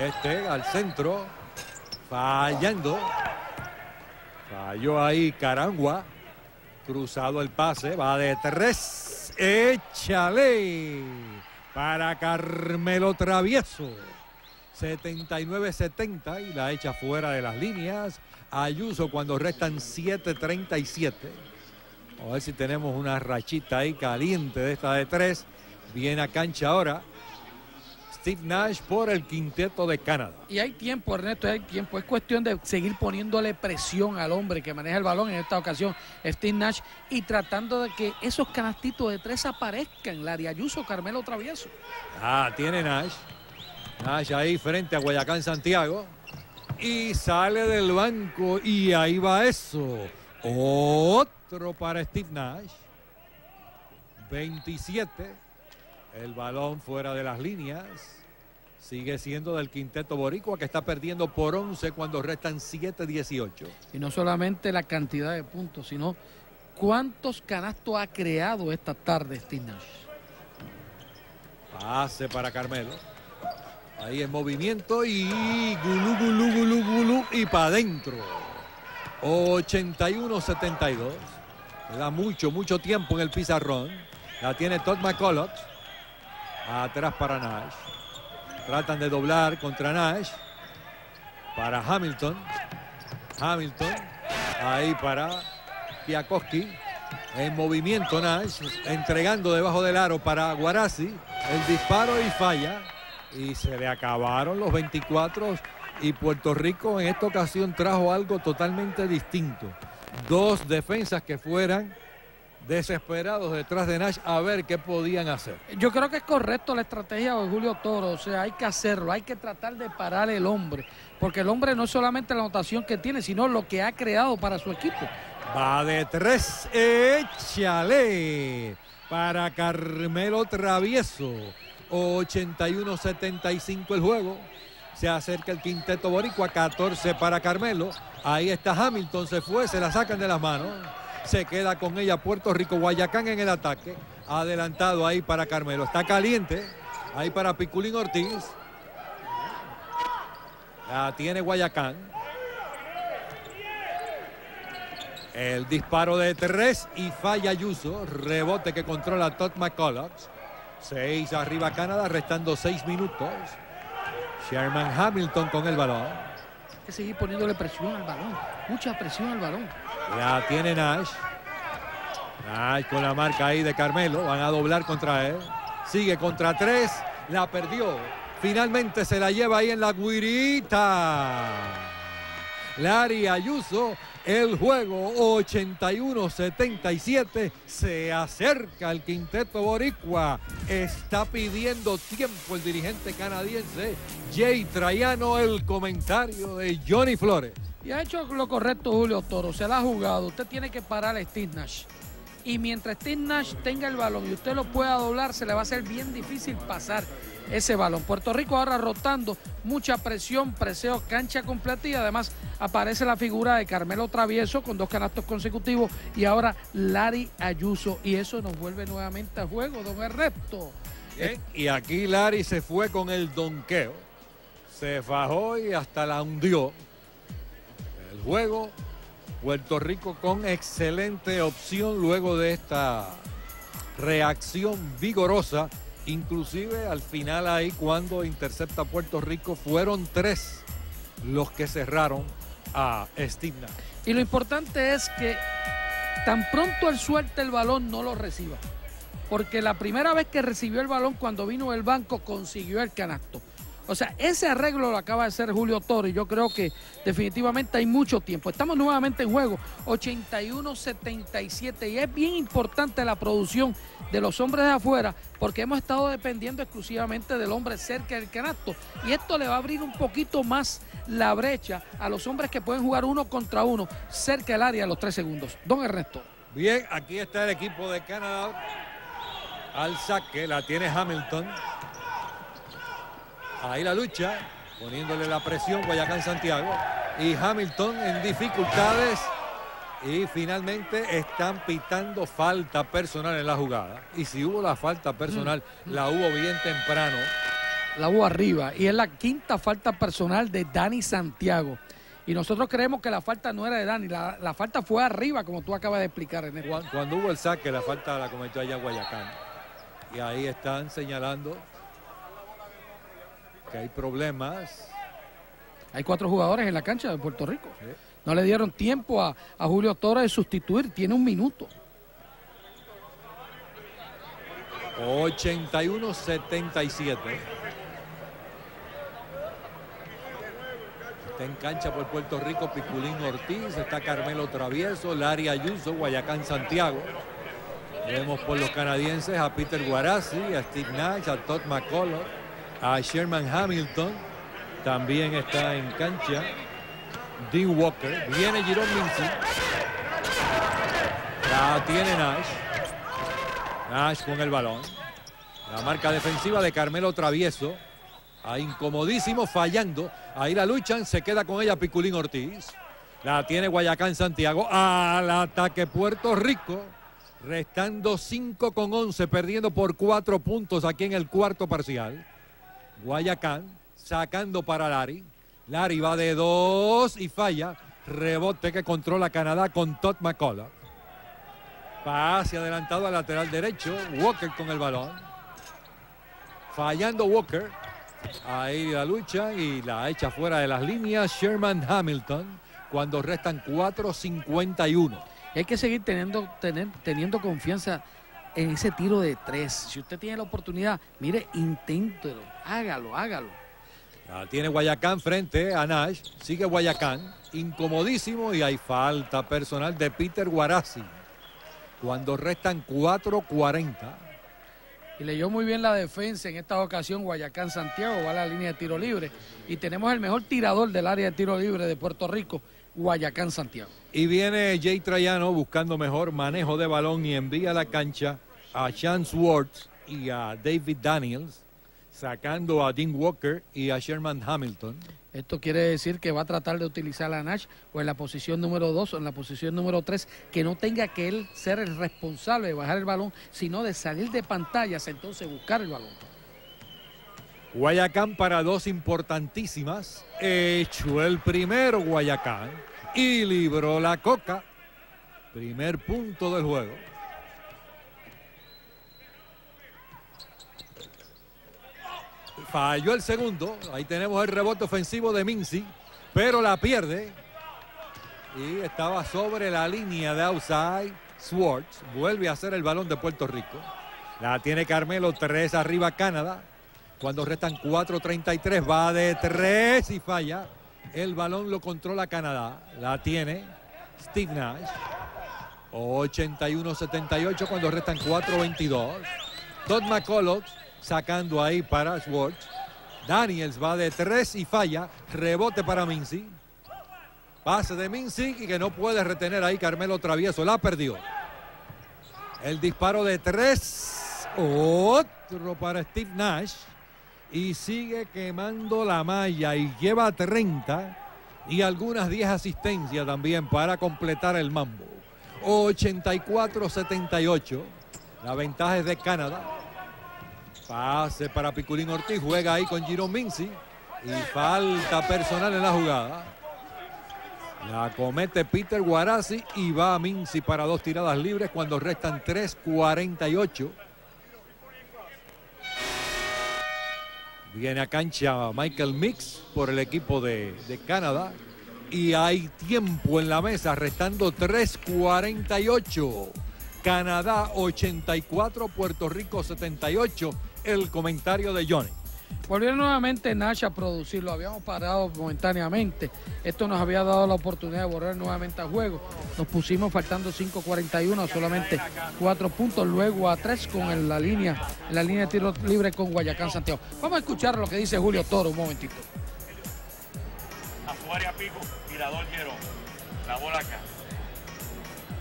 Este al centro. Fallando. Falló ahí Carangua. Cruzado el pase. Va de tres. Échale. Para Carmelo Travieso. 79-70 y la echa fuera de las líneas. Ayuso cuando restan 7-37. A ver si tenemos una rachita ahí caliente de esta de tres. Viene a cancha ahora. Steve Nash por el quinteto de Canadá. Y hay tiempo, Ernesto, hay tiempo. Es cuestión de seguir poniéndole presión al hombre que maneja el balón en esta ocasión, Steve Nash, y tratando de que esos canastitos de tres aparezcan. Larry Ayuso, Carmelo Travieso. Ah, tiene Nash. Nash ahí frente a Guayacán Santiago. Y sale del banco y ahí va eso. Otro para Steve Nash. 27. El balón fuera de las líneas. Sigue siendo del quinteto boricua que está perdiendo por 11 cuando restan 7-18. Y no solamente la cantidad de puntos, sino cuántos canastos ha creado esta tarde Steve Nash. Pase para Carmelo. Ahí en movimiento y gulú, gulú, gulú, gulú y para adentro. 81-72. Le da mucho, mucho tiempo en el pizarrón. La tiene Todd McCulloch. Atrás para Nash. Tratan de doblar contra Nash. Para Hamilton. Hamilton. Ahí para Piakoski. En movimiento Nash. Entregando debajo del aro para Guarazzi. El disparo y falla. Y se le acabaron los 24 y Puerto Rico en esta ocasión trajo algo totalmente distinto. Dos defensas que fueran desesperados detrás de Nash a ver qué podían hacer. Yo creo que es correcto la estrategia de Julio Toro, o sea, hay que hacerlo, hay que tratar de parar el hombre, porque el hombre no es solamente la anotación que tiene, sino lo que ha creado para su equipo. Va de tres, échale para Carmelo Travieso. 81-75 el juego. Se acerca el quinteto boricua, 14 para Carmelo. Ahí está Hamilton, se fue, se la sacan de las manos. Se queda con ella Puerto Rico, Guayacán en el ataque. Adelantado ahí para Carmelo. Está caliente. Ahí para Piculín Ortiz. La tiene Guayacán. El disparo de tres y falla Ayuso. Rebote que controla Todd McCulloch. Seis arriba Canadá, restando seis minutos. Sherman Hamilton con el balón. Hay que seguir poniéndole presión al balón. Mucha presión al balón. La tiene Nash. Nash con la marca ahí de Carmelo. Van a doblar contra él. Sigue contra tres. La perdió. Finalmente se la lleva ahí en la guirita. Larry Ayuso el juego 81-77 se acerca al quinteto boricua. Está pidiendo tiempo el dirigente canadiense Jay Traiano. El comentario de Johnny Flores. Y ha hecho lo correcto Julio Toro. Se la ha jugado. Usted tiene que parar a Steve Nash. Y mientras Steve Nash tenga el balón y usted lo pueda doblar, se le va a hacer bien difícil pasar ese balón. Puerto Rico ahora rotando, mucha presión, preseo, cancha completa y además aparece la figura de Carmelo Travieso con dos canastos consecutivos y ahora Larry Ayuso y eso nos vuelve nuevamente a juego, don Ernesto. y aquí Larry se fue con el donqueo, se fajó y hasta la hundió. El juego, Puerto Rico con excelente opción luego de esta reacción vigorosa Inclusive al final ahí cuando intercepta Puerto Rico fueron tres los que cerraron a Steve Y lo importante es que tan pronto él suelte el balón no lo reciba. Porque la primera vez que recibió el balón cuando vino el banco consiguió el canasto. O sea, ese arreglo lo acaba de hacer Julio Toro y yo creo que definitivamente hay mucho tiempo. Estamos nuevamente en juego, 81-77 y es bien importante la producción de los hombres de afuera porque hemos estado dependiendo exclusivamente del hombre cerca del canasto y esto le va a abrir un poquito más la brecha a los hombres que pueden jugar uno contra uno cerca del área a los tres segundos. Don Ernesto. Bien, aquí está el equipo de Canadá al saque, la tiene Hamilton. Ahí la lucha, poniéndole la presión Guayacán Santiago. Y Hamilton en dificultades. Y finalmente están pitando falta personal en la jugada. Y si hubo la falta personal, mm. la hubo bien temprano. La hubo arriba. Y es la quinta falta personal de Dani Santiago. Y nosotros creemos que la falta no era de Dani, la, falta fue arriba, como tú acabas de explicar, en Cuando, cuando hubo el saque, la falta la cometió allá Guayacán. Y ahí están señalando que hay problemas. Hay cuatro jugadores en la cancha de Puerto Rico. No le dieron tiempo a, Julio Torres de sustituir, tiene un minuto. 81-77. Está en cancha por Puerto Rico Piculín Ortiz, está Carmelo Travieso, Larry Ayuso, Guayacán Santiago. Vemos por los canadienses a Peter Guarazzi, a Steve Nash, a Todd McCullough a Sherman Hamilton. También está en cancha Dean Walker. Viene Jerome Mincy. La tiene Nash. Nash con el balón. La marca defensiva de Carmelo Travieso. A incomodísimo, fallando. Ahí la luchan, se queda con ella Piculín Ortiz. La tiene Guayacán Santiago. Al ataque Puerto Rico. Restando 5 con 11, perdiendo por 4 puntos aquí en el cuarto parcial. Guayacán sacando para Lari. Lari va de dos y falla. Rebote que controla Canadá con Todd McCullough. Pase adelantado al lateral derecho. Walker con el balón. Fallando Walker. Ahí la lucha y la echa fuera de las líneas Sherman Hamilton cuando restan 4.51. Hay que seguir teniendo, teniendo confianza en ese tiro de tres. Si usted tiene la oportunidad, mire, inténtelo, hágalo, hágalo. La tiene Guayacán frente a Nash. Sigue Guayacán. Incomodísimo y hay falta personal de Peter Guarazzi. Cuando restan 4.40. Y leyó muy bien la defensa en esta ocasión. Guayacán Santiago va a la línea de tiro libre. Y tenemos el mejor tirador del área de tiro libre de Puerto Rico, Guayacán Santiago. Y viene Jay Trayano buscando mejor manejo de balón y envía a la cancha a Sean Swartz y a David Daniels, sacando a Dean Walker y a Sherman Hamilton. Esto quiere decir que va a tratar de utilizar a Nash o en la posición número 2 o en la posición número 3, que no tenga que él ser el responsable de bajar el balón, sino de salir de pantallas, entonces buscar el balón. Guayacán para dos importantísimas. Hecho el primero Guayacán y libró la coca. Primer punto del juego. Falló el segundo. Ahí tenemos el rebote ofensivo de Mincy, pero la pierde. Y estaba sobre la línea de outside. Swartz vuelve a hacer el balón de Puerto Rico. La tiene Carmelo, tres arriba Canadá. Cuando restan 4.33, va de tres y falla. El balón lo controla Canadá. La tiene Steve Nash. 81-78 cuando restan 4.22. Todd McCullough sacando ahí para Schwartz. Daniels va de tres y falla. Rebote para Mincy. Pase de Mincy y que no puede retener ahí Carmelo Travieso. La perdió. El disparo de tres. Otro para Steve Nash. Y sigue quemando la malla y lleva 30 y algunas 10 asistencias también para completar el mambo. 84-78. La ventaja es de Canadá. Pase para Piculín Ortiz. Juega ahí con Giro Mincy. Y falta personal en la jugada. La comete Peter Guarazzi y va a Mincy para dos tiradas libres cuando restan 3.48. Viene a cancha Michael Mix por el equipo de, de Canadá. Y hay tiempo en la mesa, restando 3.48. Canadá 84, Puerto Rico 78. El comentario de Johnny. Volvieron nuevamente Nash a producirlo. Habíamos parado momentáneamente. Esto nos había dado la oportunidad de volver nuevamente al juego. Nos pusimos faltando 5.41, solamente 4 puntos. Luego a 3 con el- la línea, la línea de tiro libre con Guayacán Santiago. Vamos a escuchar lo que dice Julio Toro un momentito. a su área pico, tirador Jerón. La bola acá.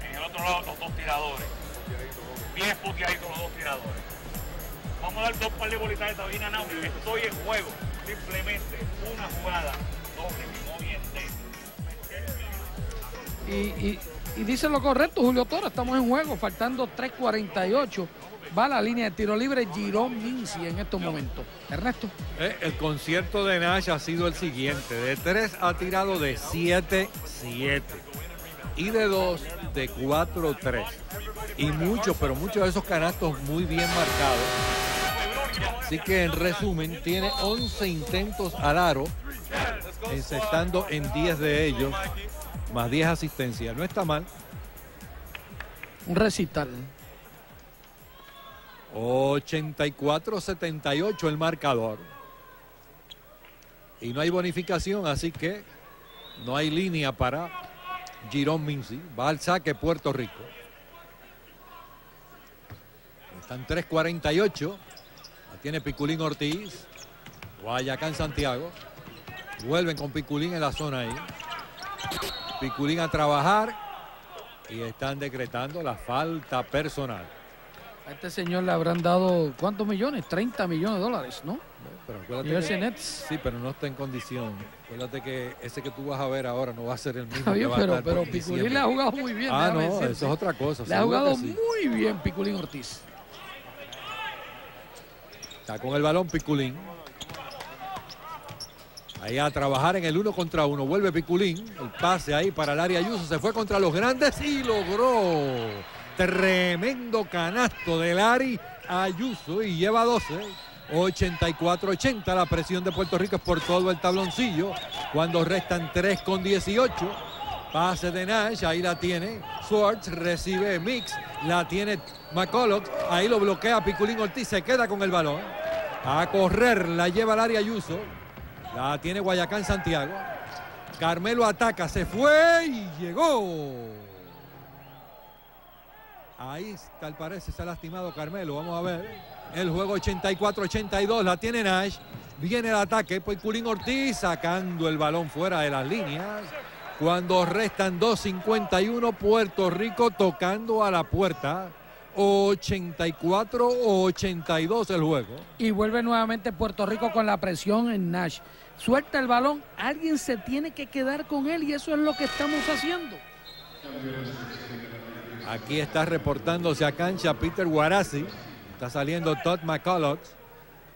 En el otro lado, los dos tiradores. Bien puteaditos los dos tiradores. Vamos a dar dos par de bolitas de tabina now. Estoy en juego. Simplemente una jugada doble no Y, y- y dice lo correcto, Julio Toro. Estamos en juego, faltando 3.48. Va la línea de tiro libre Girón Minci en estos momentos. Ernesto. Eh, el concierto de Nash ha sido el siguiente. De 3 ha tirado de 7-7. Y de 2 de 4-3. Y muchos, pero muchos de esos canastos muy bien marcados. Así que en resumen, tiene 11 intentos al aro, encestando en 10 de ellos, más 10 asistencias. No está mal. Un recital. 84-78 el marcador. Y no hay bonificación, así que no hay línea para Girón Mincy. Va al saque Puerto Rico. Están 3.48. Tiene Piculín Ortiz. Guayacán Santiago. Vuelven con Piculín en la zona ahí. Piculín a trabajar. Y están decretando la falta personal. A este señor le habrán dado, ¿cuántos millones? 30 millones de dólares, ¿no? Pero que- Nets. Sí, pero no está en condición. Acuérdate que ese que tú vas a ver ahora no va a ser el mismo. Que va pero, pero Piculín le ha jugado muy bien. Ah, no, decirte. eso es otra cosa. Le ha jugado muy bien Piculín Ortiz. Está con el balón Piculín. Ahí a trabajar en el uno contra uno. Vuelve Piculín. El pase ahí para el área Ayuso. Se fue contra los grandes y logró. Tremendo canasto de Lari Ayuso y lleva 12. 84-80. La presión de Puerto Rico es por todo el tabloncillo. Cuando restan 3 con 18. Pase de Nash. Ahí la tiene. Swartz recibe Mix, la tiene McCulloch, ahí lo bloquea Piculín Ortiz, se queda con el balón. A correr, la lleva al área Ayuso, la tiene Guayacán Santiago. Carmelo ataca, se fue y llegó. Ahí tal parece, se ha lastimado Carmelo, vamos a ver. El juego 84-82, la tiene Nash. Viene el ataque, Piculín Ortiz sacando el balón fuera de las líneas. Cuando restan 2.51, Puerto Rico tocando a la puerta. 84-82 el juego. Y vuelve nuevamente Puerto Rico con la presión en Nash. Suelta el balón, alguien se tiene que quedar con él y eso es lo que estamos haciendo. Aquí está reportándose a cancha Peter Guarazzi. Está saliendo Todd McCulloch,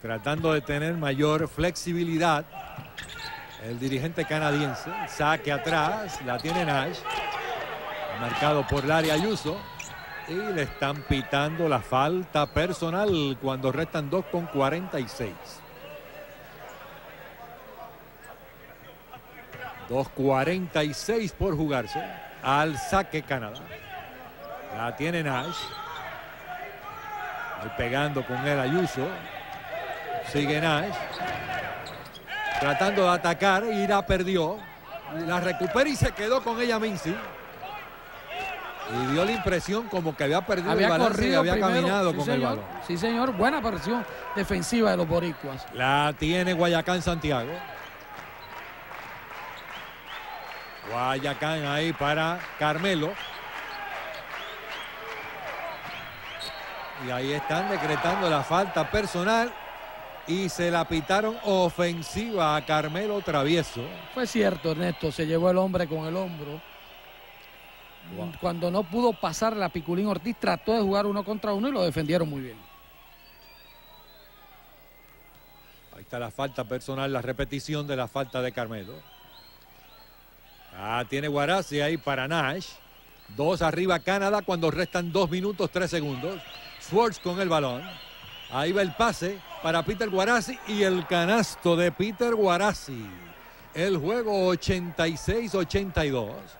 tratando de tener mayor flexibilidad. El dirigente canadiense, saque atrás, la tiene Nash, marcado por Larry Ayuso. Y le están pitando la falta personal cuando restan 2 con 46. 2.46 por jugarse. Al saque Canadá. La tiene Nash. Ahí pegando con él Ayuso. Sigue Nash. Tratando de atacar y la perdió. La recupera y se quedó con ella Mincy. Y dio la impresión como que había perdido Había el balance y corrido había primero. caminado Sí, con el balón. Sí, señor. Buena presión defensiva de los boricuas. La tiene Guayacán Santiago. Guayacán ahí para Carmelo. Y ahí están decretando la falta personal y se la pitaron ofensiva a Carmelo Travieso. Fue cierto, Ernesto. Se llevó el hombre con el hombro. Wow. Cuando no pudo pasar la Piculín Ortiz, trató de jugar uno contra uno y lo defendieron muy bien. Ahí está la falta personal, la repetición de la falta de Carmelo. Ah, tiene Guarazzi ahí para Nash. Dos arriba Canadá cuando restan dos minutos, tres segundos. Swartz con el balón. Ahí va el pase para Peter Guarazzi y el canasto de Peter Guarazzi. El juego 86-82.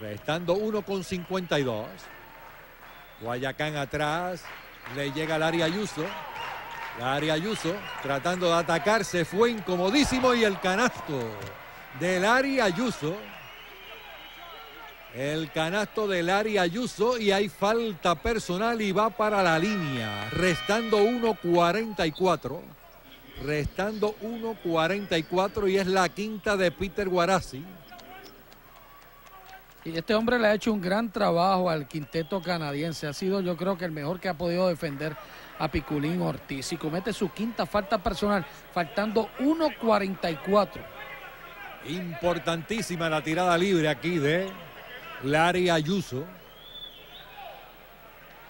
Restando 1 con 52. Guayacán atrás. Le llega al área Ayuso. La área Ayuso tratando de atacar. Se fue incomodísimo y el canasto del área Ayuso. El canasto del área Ayuso y hay falta personal y va para la línea. Restando 1.44. Restando 1.44 y es la quinta de Peter Guarazzi. Y este hombre le ha hecho un gran trabajo al quinteto canadiense. Ha sido yo creo que el mejor que ha podido defender a Piculín Ortiz. Y comete su quinta falta personal, faltando 1.44. Importantísima la tirada libre aquí de Larry Ayuso.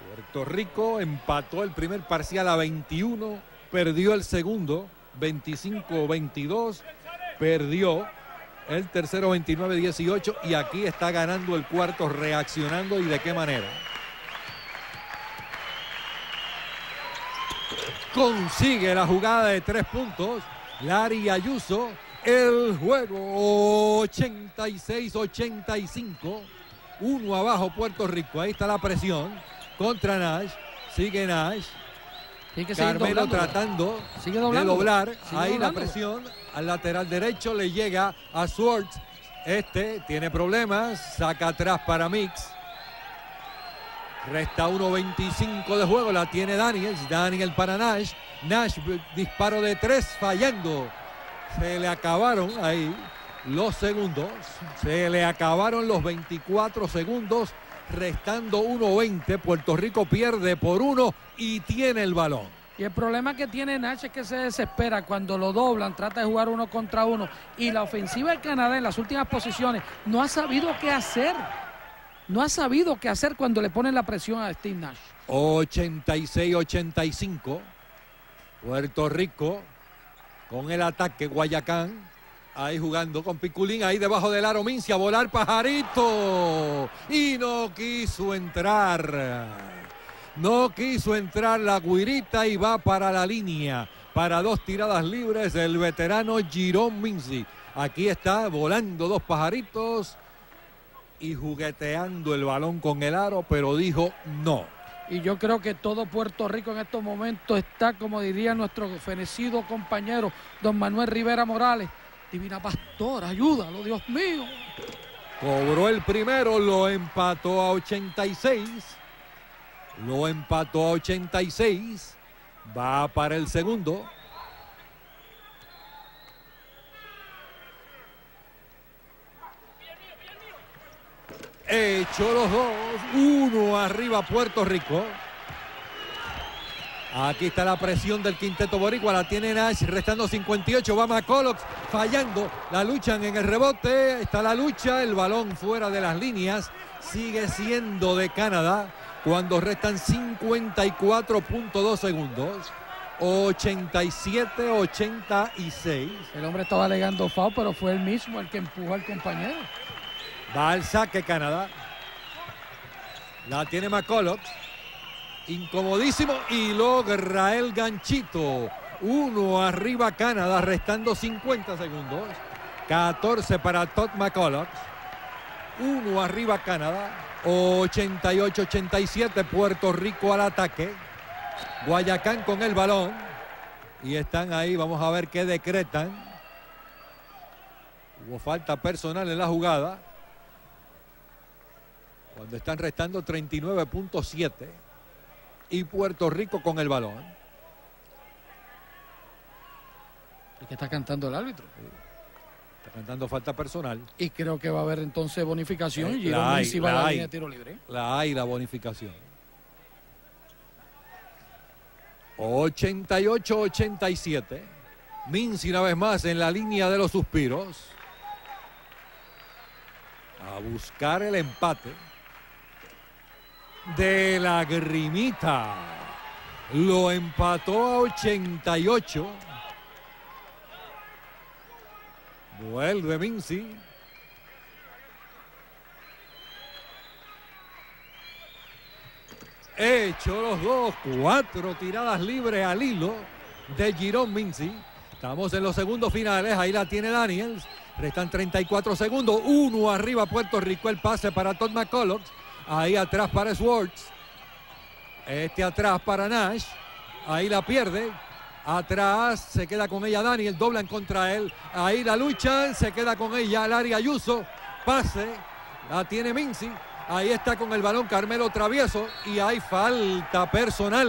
Puerto Rico empató el primer parcial a 21, perdió el segundo 25-22, perdió el tercero 29-18 y aquí está ganando el cuarto reaccionando y de qué manera. Consigue la jugada de tres puntos. Larry Ayuso el juego 86-85. Uno abajo Puerto Rico. Ahí está la presión contra Nash. Sigue Nash. Que Carmelo tratando Sigue de doblar. Ahí la presión al lateral derecho le llega a Swartz. Este tiene problemas. Saca atrás para Mix. Resta 1.25 de juego. La tiene Daniels. Daniel para Nash. Nash disparo de tres fallando. Se le acabaron ahí los segundos. Se le acabaron los 24 segundos. Restando 1.20. Puerto Rico pierde por uno y tiene el balón. Y el problema que tiene Nash es que se desespera cuando lo doblan, trata de jugar uno contra uno. Y la ofensiva del Canadá en las últimas posiciones no ha sabido qué hacer. No ha sabido qué hacer cuando le ponen la presión a Steve Nash. 86-85. Puerto Rico con el ataque Guayacán. Ahí jugando con Piculín, ahí debajo del aro Mincia, volar pajarito. Y no quiso entrar. No quiso entrar la guirita y va para la línea. Para dos tiradas libres el veterano Girón Minci. Aquí está volando dos pajaritos. y jugueteando el balón con el aro, pero dijo no. Y yo creo que todo Puerto Rico en estos momentos está, como diría nuestro fenecido compañero don Manuel Rivera Morales. Divina Pastora, ayúdalo, Dios mío. Cobró el primero, lo empató a 86. Lo empató a 86. Va para el segundo. Hecho los dos. Uno arriba Puerto Rico. Aquí está la presión del quinteto boricua, la tiene Nash, restando 58, va McCulloch fallando, la luchan en el rebote, está la lucha, el balón fuera de las líneas, sigue siendo de Canadá cuando restan 54.2 segundos. 87-86. El hombre estaba alegando FAO, pero fue él mismo el que empujó al compañero. Va al saque Canadá. La tiene McCulloch. Incomodísimo y logra el ganchito. Uno arriba Canadá, restando 50 segundos. 14 para Todd McCulloch. Uno arriba Canadá. 88-87 Puerto Rico al ataque. Guayacán con el balón. Y están ahí, vamos a ver qué decretan. Hubo falta personal en la jugada. Cuando están restando 39.7 y Puerto Rico con el balón. ¿Y qué está cantando el árbitro? Cantando falta personal. Y creo que va a haber entonces bonificación. Eh, y la hay, si va la a la línea de tiro libre. La hay la bonificación. 88-87. Minci una vez más en la línea de los suspiros. A buscar el empate. De la grimita. Lo empató a 88. Vuelve Minci. Hecho los dos, cuatro tiradas libres al hilo de Girón Minci. Estamos en los segundos finales, ahí la tiene Daniels. Restan 34 segundos, uno arriba Puerto Rico, el pase para Todd McCulloch. Ahí atrás para Swartz. Este atrás para Nash. Ahí la pierde. Atrás se queda con ella Daniel, doblan contra él. Ahí la lucha, se queda con ella Larry Ayuso. Pase, la tiene Minci. Ahí está con el balón Carmelo Travieso y hay falta personal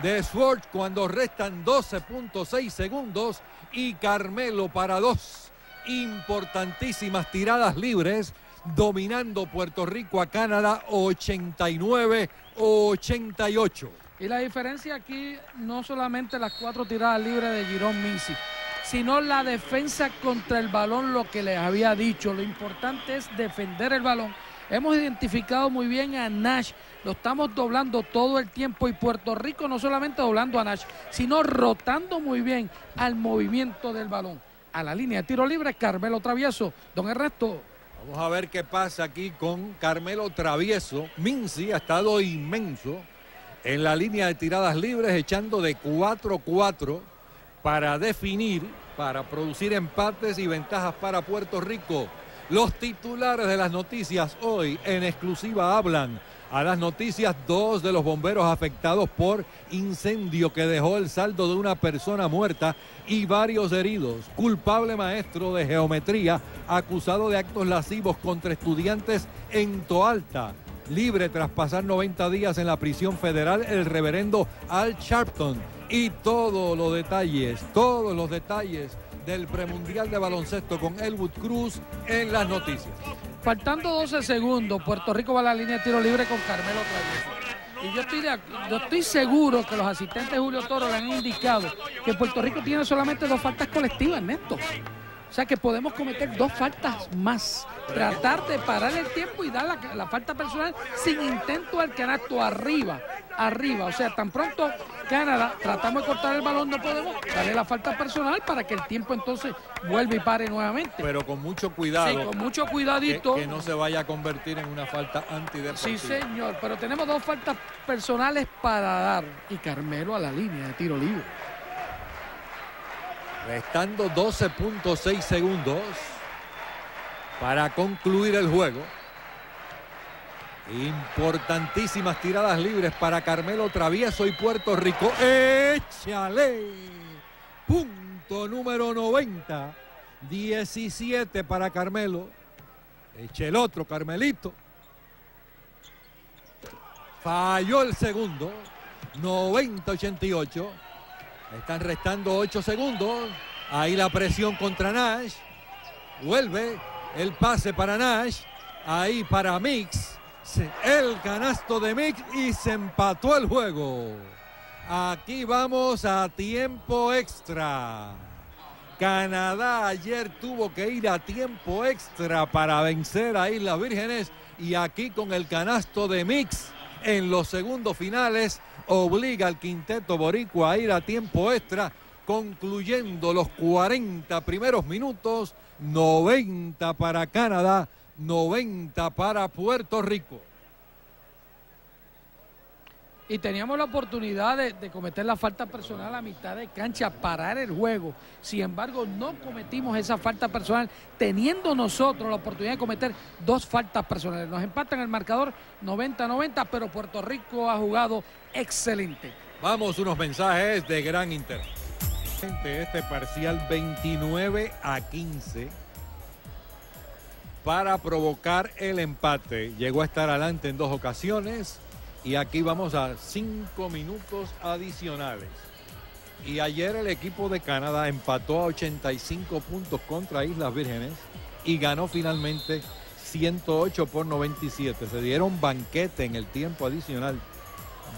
de Swartz cuando restan 12.6 segundos y Carmelo para dos importantísimas tiradas libres dominando Puerto Rico a Canadá 89-88. Y la diferencia aquí no solamente las cuatro tiradas libres de Girón Minci, sino la defensa contra el balón, lo que les había dicho. Lo importante es defender el balón. Hemos identificado muy bien a Nash, lo estamos doblando todo el tiempo y Puerto Rico no solamente doblando a Nash, sino rotando muy bien al movimiento del balón. A la línea de tiro libre, Carmelo Travieso. Don Ernesto. Vamos a ver qué pasa aquí con Carmelo Travieso. Minci ha estado inmenso en la línea de tiradas libres, echando de 4-4 para definir, para producir empates y ventajas para Puerto Rico. Los titulares de las noticias hoy en exclusiva hablan a las noticias dos de los bomberos afectados por incendio que dejó el saldo de una persona muerta y varios heridos. Culpable maestro de geometría acusado de actos lascivos contra estudiantes en Toalta. Libre tras pasar 90 días en la prisión federal el reverendo Al Sharpton. Y todos los detalles, todos los detalles del premundial de baloncesto con Elwood Cruz en las noticias. Faltando 12 segundos, Puerto Rico va a la línea de tiro libre con Carmelo Travieso. Y yo estoy, yo estoy seguro que los asistentes Julio Toro le han indicado que Puerto Rico tiene solamente dos faltas colectivas, Néstor. O sea que podemos cometer dos faltas más. Tratar de parar el tiempo y dar la, la falta personal sin intento al canasto arriba, arriba. O sea, tan pronto Canadá tratamos de cortar el balón, no podemos darle la falta personal para que el tiempo entonces vuelva y pare nuevamente. Pero con mucho cuidado. Sí, con mucho que, cuidadito. que no se vaya a convertir en una falta antideportiva. Sí, señor, pero tenemos dos faltas personales para dar. Y Carmelo a la línea de tiro libre. Restando 12.6 segundos. para concluir el juego. Importantísimas tiradas libres para Carmelo Travieso y Puerto Rico. ¡Échale! Punto número 90. 17 para Carmelo. Eche el otro, Carmelito. Falló el segundo. 90-88. Están restando 8 segundos. Ahí la presión contra Nash. Vuelve el pase para Nash. Ahí para Mix. El canasto de Mix y se empató el juego. Aquí vamos a tiempo extra. Canadá ayer tuvo que ir a tiempo extra para vencer a Islas Vírgenes y aquí con el canasto de Mix en los segundos finales obliga al quinteto boricua a ir a tiempo extra concluyendo los 40 primeros minutos, 90 para Canadá, 90 para Puerto Rico. Y teníamos la oportunidad de, cometer la falta personal a mitad de cancha, parar el juego. Sin embargo, no cometimos esa falta personal, teniendo nosotros la oportunidad de cometer dos faltas personales. Nos empatan el marcador 90-90, pero Puerto Rico ha jugado excelente. Vamos, unos mensajes de gran interés. Este parcial 29 a 15 para provocar el empate. Llegó a estar adelante en dos ocasiones y aquí vamos a cinco minutos adicionales. Y ayer el equipo de Canadá empató a 85 puntos contra Islas Vírgenes y ganó finalmente 108 por 97. Se dieron banquete en el tiempo adicional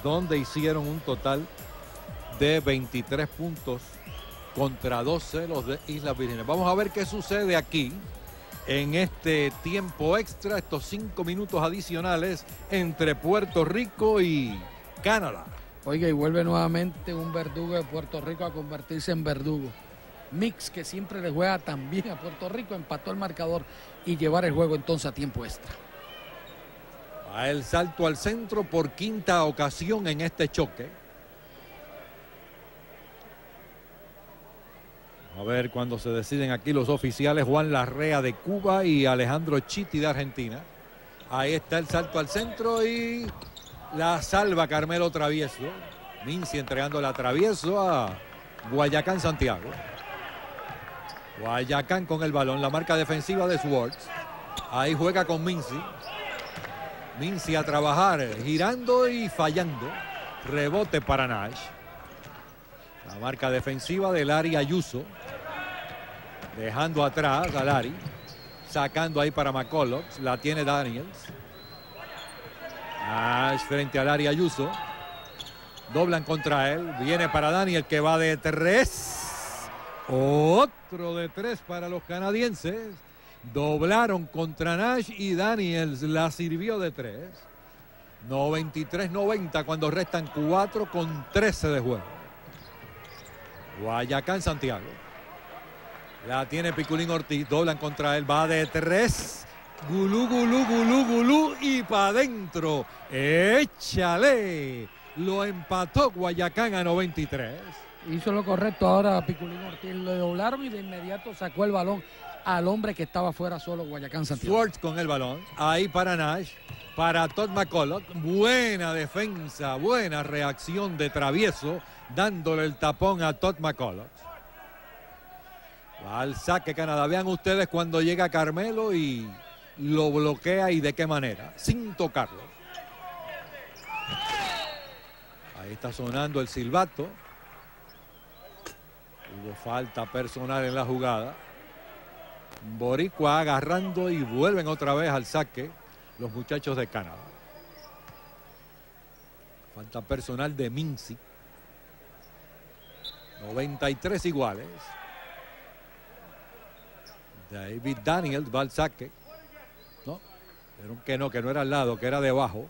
donde hicieron un total de 23 puntos contra 12 los de Islas Vírgenes. Vamos a ver qué sucede aquí en este tiempo extra, estos cinco minutos adicionales entre Puerto Rico y Canadá. Oiga, y vuelve nuevamente un verdugo de Puerto Rico a convertirse en verdugo. Mix, que siempre le juega también a Puerto Rico, empató el marcador y llevar el juego entonces a tiempo extra. A el salto al centro por quinta ocasión en este choque. A ver cuando se deciden aquí los oficiales Juan Larrea de Cuba y Alejandro Chiti de Argentina. Ahí está el salto al centro y la salva Carmelo Travieso. Minci entregando la Travieso a Guayacán Santiago. Guayacán con el balón, la marca defensiva de Swartz. Ahí juega con Minci. Minci a trabajar, girando y fallando. Rebote para Nash. La marca defensiva del Lari Ayuso. Dejando atrás a Lari. Sacando ahí para McCulloch. La tiene Daniels. Nash frente a Lari Ayuso. Doblan contra él. Viene para Daniel que va de tres. Otro de tres para los canadienses. Doblaron contra Nash y Daniels la sirvió de tres. 93-90 cuando restan 4 con 13 de juego. Guayacán Santiago. La tiene Piculín Ortiz. Doblan contra él. Va de tres. Gulú, gulú, gulú, gulú. Y para adentro. Échale. Lo empató Guayacán a 93. Hizo lo correcto ahora Piculín Ortiz. Lo doblaron y de inmediato sacó el balón al hombre que estaba fuera solo, Guayacán Santiago. Swartz con el balón. Ahí para Nash. Para Todd McCulloch. Buena defensa, buena reacción de travieso, dándole el tapón a Todd McCulloch. Al saque Canadá. Vean ustedes cuando llega Carmelo y lo bloquea y de qué manera, sin tocarlo. Ahí está sonando el silbato. Hubo falta personal en la jugada. Boricua agarrando y vuelven otra vez al saque los muchachos de Canadá. Falta personal de Mincy. 93 iguales. David Daniels va al saque. No, pero que no, que no era al lado, que era debajo.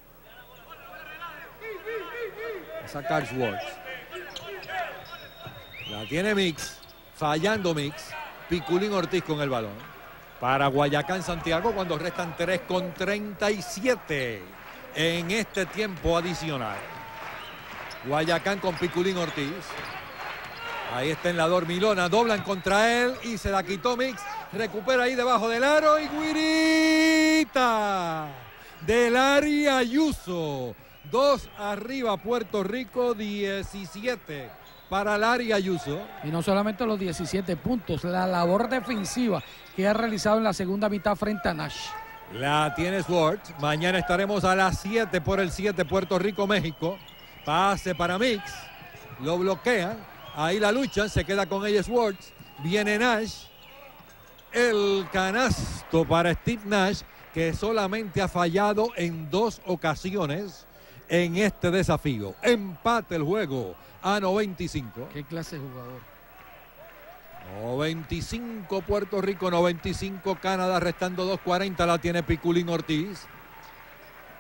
A sacar Schwartz. La tiene Mix, fallando Mix. Piculín Ortiz con el balón. Para Guayacán Santiago cuando restan 3 con 37 en este tiempo adicional. Guayacán con Piculín Ortiz. Ahí está en la dormilona, doblan contra él y se la quitó Mix. Recupera ahí debajo del aro y Guirita. Del área Ayuso. Dos arriba Puerto Rico, 17 para el área Ayuso. Y no solamente los 17 puntos, la labor defensiva que ha realizado en la segunda mitad frente a Nash. La tiene Swartz. Mañana estaremos a las 7 por el 7 Puerto Rico, México. Pase para Mix. Lo bloquean. Ahí la lucha. Se queda con ella Swartz. Viene Nash. El canasto para Steve Nash, que solamente ha fallado en dos ocasiones en este desafío. Empate el juego a 95. ¿Qué clase de jugador? 95 Puerto Rico, 95 Canadá, restando 2.40 la tiene Piculín Ortiz.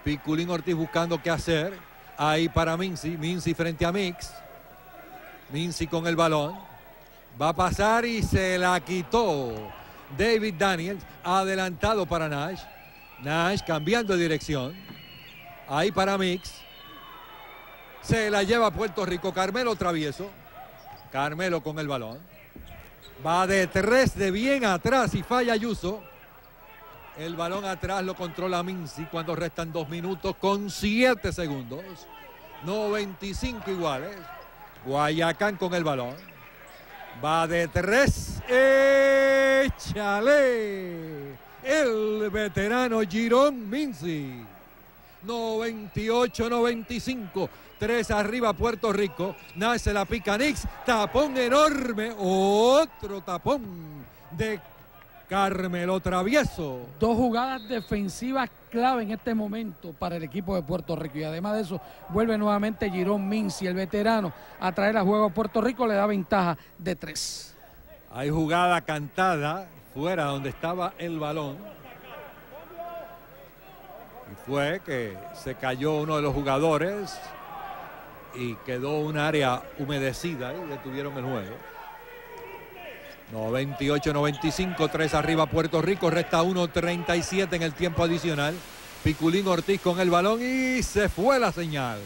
Piculín Ortiz buscando qué hacer. Ahí para Mincy, Mincy frente a Mix. Mincy con el balón. Va a pasar y se la quitó. David Daniels, adelantado para Nash. Nash cambiando de dirección. Ahí para Mix. Se la lleva Puerto Rico. Carmelo travieso. Carmelo con el balón. Va de tres de bien atrás y falla Ayuso. El balón atrás lo controla Mincy cuando restan dos minutos con siete segundos. 95 iguales. Guayacán con el balón. Va de tres. Échale. El veterano Girón Mincy. 98-95. Tres arriba Puerto Rico. Nace la pica Nix. Tapón enorme. Otro tapón de Carmelo Travieso. Dos jugadas defensivas clave en este momento para el equipo de Puerto Rico. Y además de eso, vuelve nuevamente Girón Minci, el veterano, a traer a juego a Puerto Rico. Le da ventaja de tres. Hay jugada cantada fuera donde estaba el balón. Y fue que se cayó uno de los jugadores y quedó un área humedecida y detuvieron el juego. 98-95, 3 arriba Puerto Rico, resta 1-37 en el tiempo adicional. Piculín Ortiz con el balón y se fue la señal.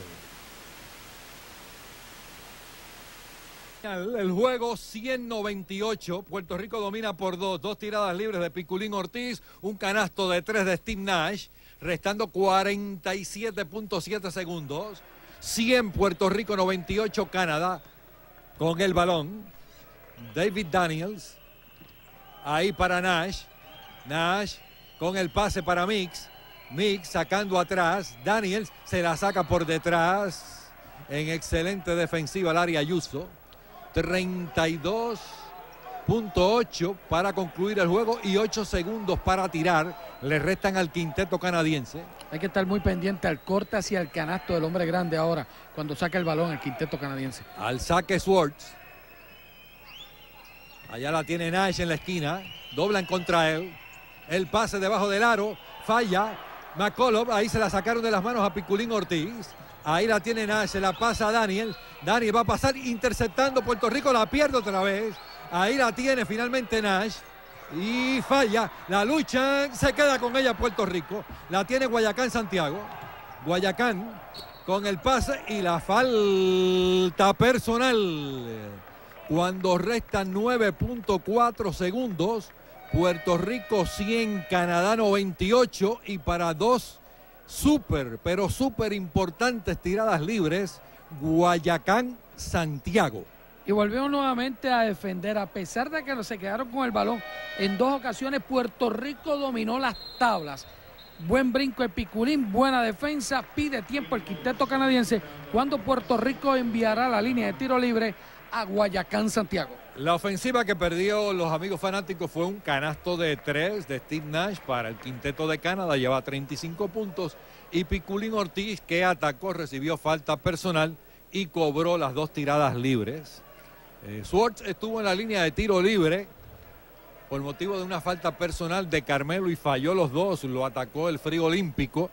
El juego 198, Puerto Rico domina por dos, dos tiradas libres de Piculín Ortiz, un canasto de tres de Steve Nash, restando 47.7 segundos. 100 Puerto Rico, 98 Canadá con el balón. David Daniels. Ahí para Nash. Nash con el pase para Mix. Mix sacando atrás. Daniels se la saca por detrás. En excelente defensiva al área Ayuso. 32.8 para concluir el juego y 8 segundos para tirar. Le restan al quinteto canadiense. Hay que estar muy pendiente al corte hacia el canasto del hombre grande ahora, cuando saca el balón el quinteto canadiense. Al saque Swartz. Allá la tiene Nash en la esquina. Doblan contra él. El pase debajo del aro. Falla. McCollum. Ahí se la sacaron de las manos a Piculín Ortiz. Ahí la tiene Nash. Se la pasa a Daniel. Daniel va a pasar interceptando Puerto Rico. La pierde otra vez. Ahí la tiene finalmente Nash. Y falla. La lucha. Se queda con ella Puerto Rico. La tiene Guayacán Santiago. Guayacán con el pase y la falta personal. Cuando restan 9.4 segundos, Puerto Rico 100, Canadá 98 y para dos súper, pero súper importantes tiradas libres, Guayacán, Santiago. Y volvemos nuevamente a defender, a pesar de que se quedaron con el balón en dos ocasiones, Puerto Rico dominó las tablas. Buen brinco de Piculín, buena defensa, pide tiempo el quinteto canadiense cuando Puerto Rico enviará la línea de tiro libre a Guayacán, Santiago. La ofensiva que perdió los amigos fanáticos fue un canasto de tres de Steve Nash para el quinteto de Canadá, lleva 35 puntos. Y Piculín Ortiz, que atacó, recibió falta personal y cobró las dos tiradas libres. Eh, Swartz estuvo en la línea de tiro libre por motivo de una falta personal de Carmelo y falló los dos, lo atacó el frío olímpico.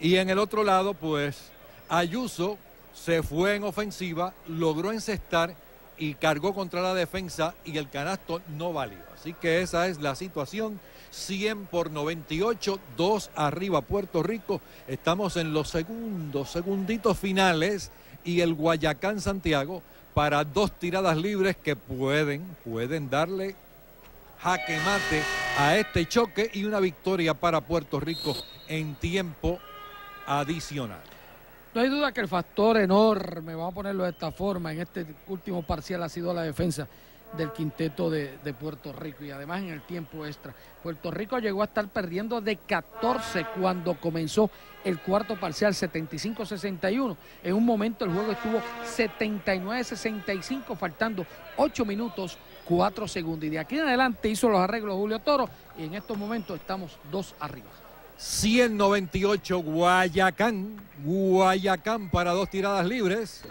Y en el otro lado, pues Ayuso se fue en ofensiva, logró encestar y cargó contra la defensa y el canasto no valió. Así que esa es la situación. 100 por 98, 2 arriba Puerto Rico. Estamos en los segundos, segunditos finales y el Guayacán Santiago para dos tiradas libres que pueden, pueden darle jaque mate a este choque y una victoria para Puerto Rico en tiempo adicional. No hay duda que el factor enorme, vamos a ponerlo de esta forma, en este último parcial ha sido la defensa del quinteto de, Puerto Rico y además en el tiempo extra. Puerto Rico llegó a estar perdiendo de 14 cuando comenzó el cuarto parcial 75-61. En un momento el juego estuvo 79-65 faltando 8 minutos 4 segundos y de aquí en adelante hizo los arreglos Julio Toro y en estos momentos estamos dos arriba. 198 Guayacán, Guayacán para dos tiradas libres.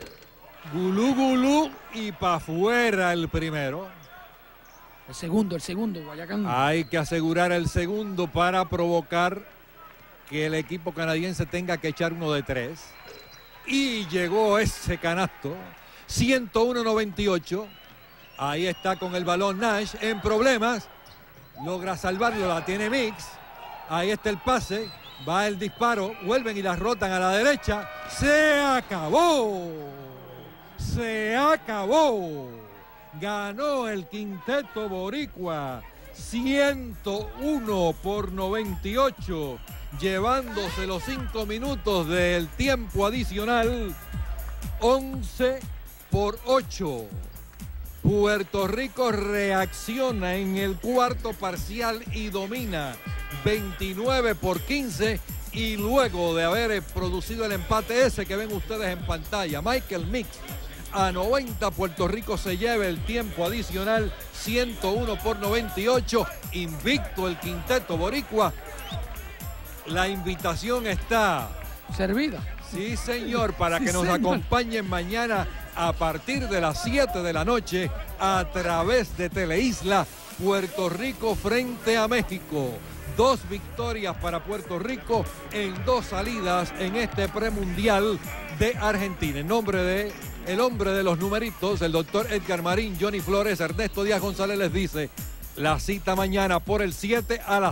Gulú, gulú y para afuera el primero. El segundo, el segundo, Guayacán. Hay que asegurar el segundo para provocar que el equipo canadiense tenga que echar uno de tres. Y llegó ese canasto. 101-98. Ahí está con el balón Nash en problemas. Logra salvarlo, la tiene Mix. Ahí está el pase. Va el disparo. Vuelven y las rotan a la derecha. Se acabó se acabó. Ganó el quinteto boricua 101 por 98, llevándose los 5 minutos del tiempo adicional 11 por 8. Puerto Rico reacciona en el cuarto parcial y domina 29 por 15 y luego de haber producido el empate ese que ven ustedes en pantalla, Michael Mix a 90. Puerto Rico se lleva el tiempo adicional 101 por 98. Invicto el quinteto boricua. La invitación está servida. Sí, señor, para que nos acompañen mañana a partir de las 7 de la noche a través de Teleisla, Puerto Rico frente a México. Dos victorias para Puerto Rico en dos salidas en este premundial de Argentina. En nombre de el hombre de los numeritos, el doctor Edgar Marín, Johnny Flores, Ernesto Díaz González les dice la cita mañana por el 7 a las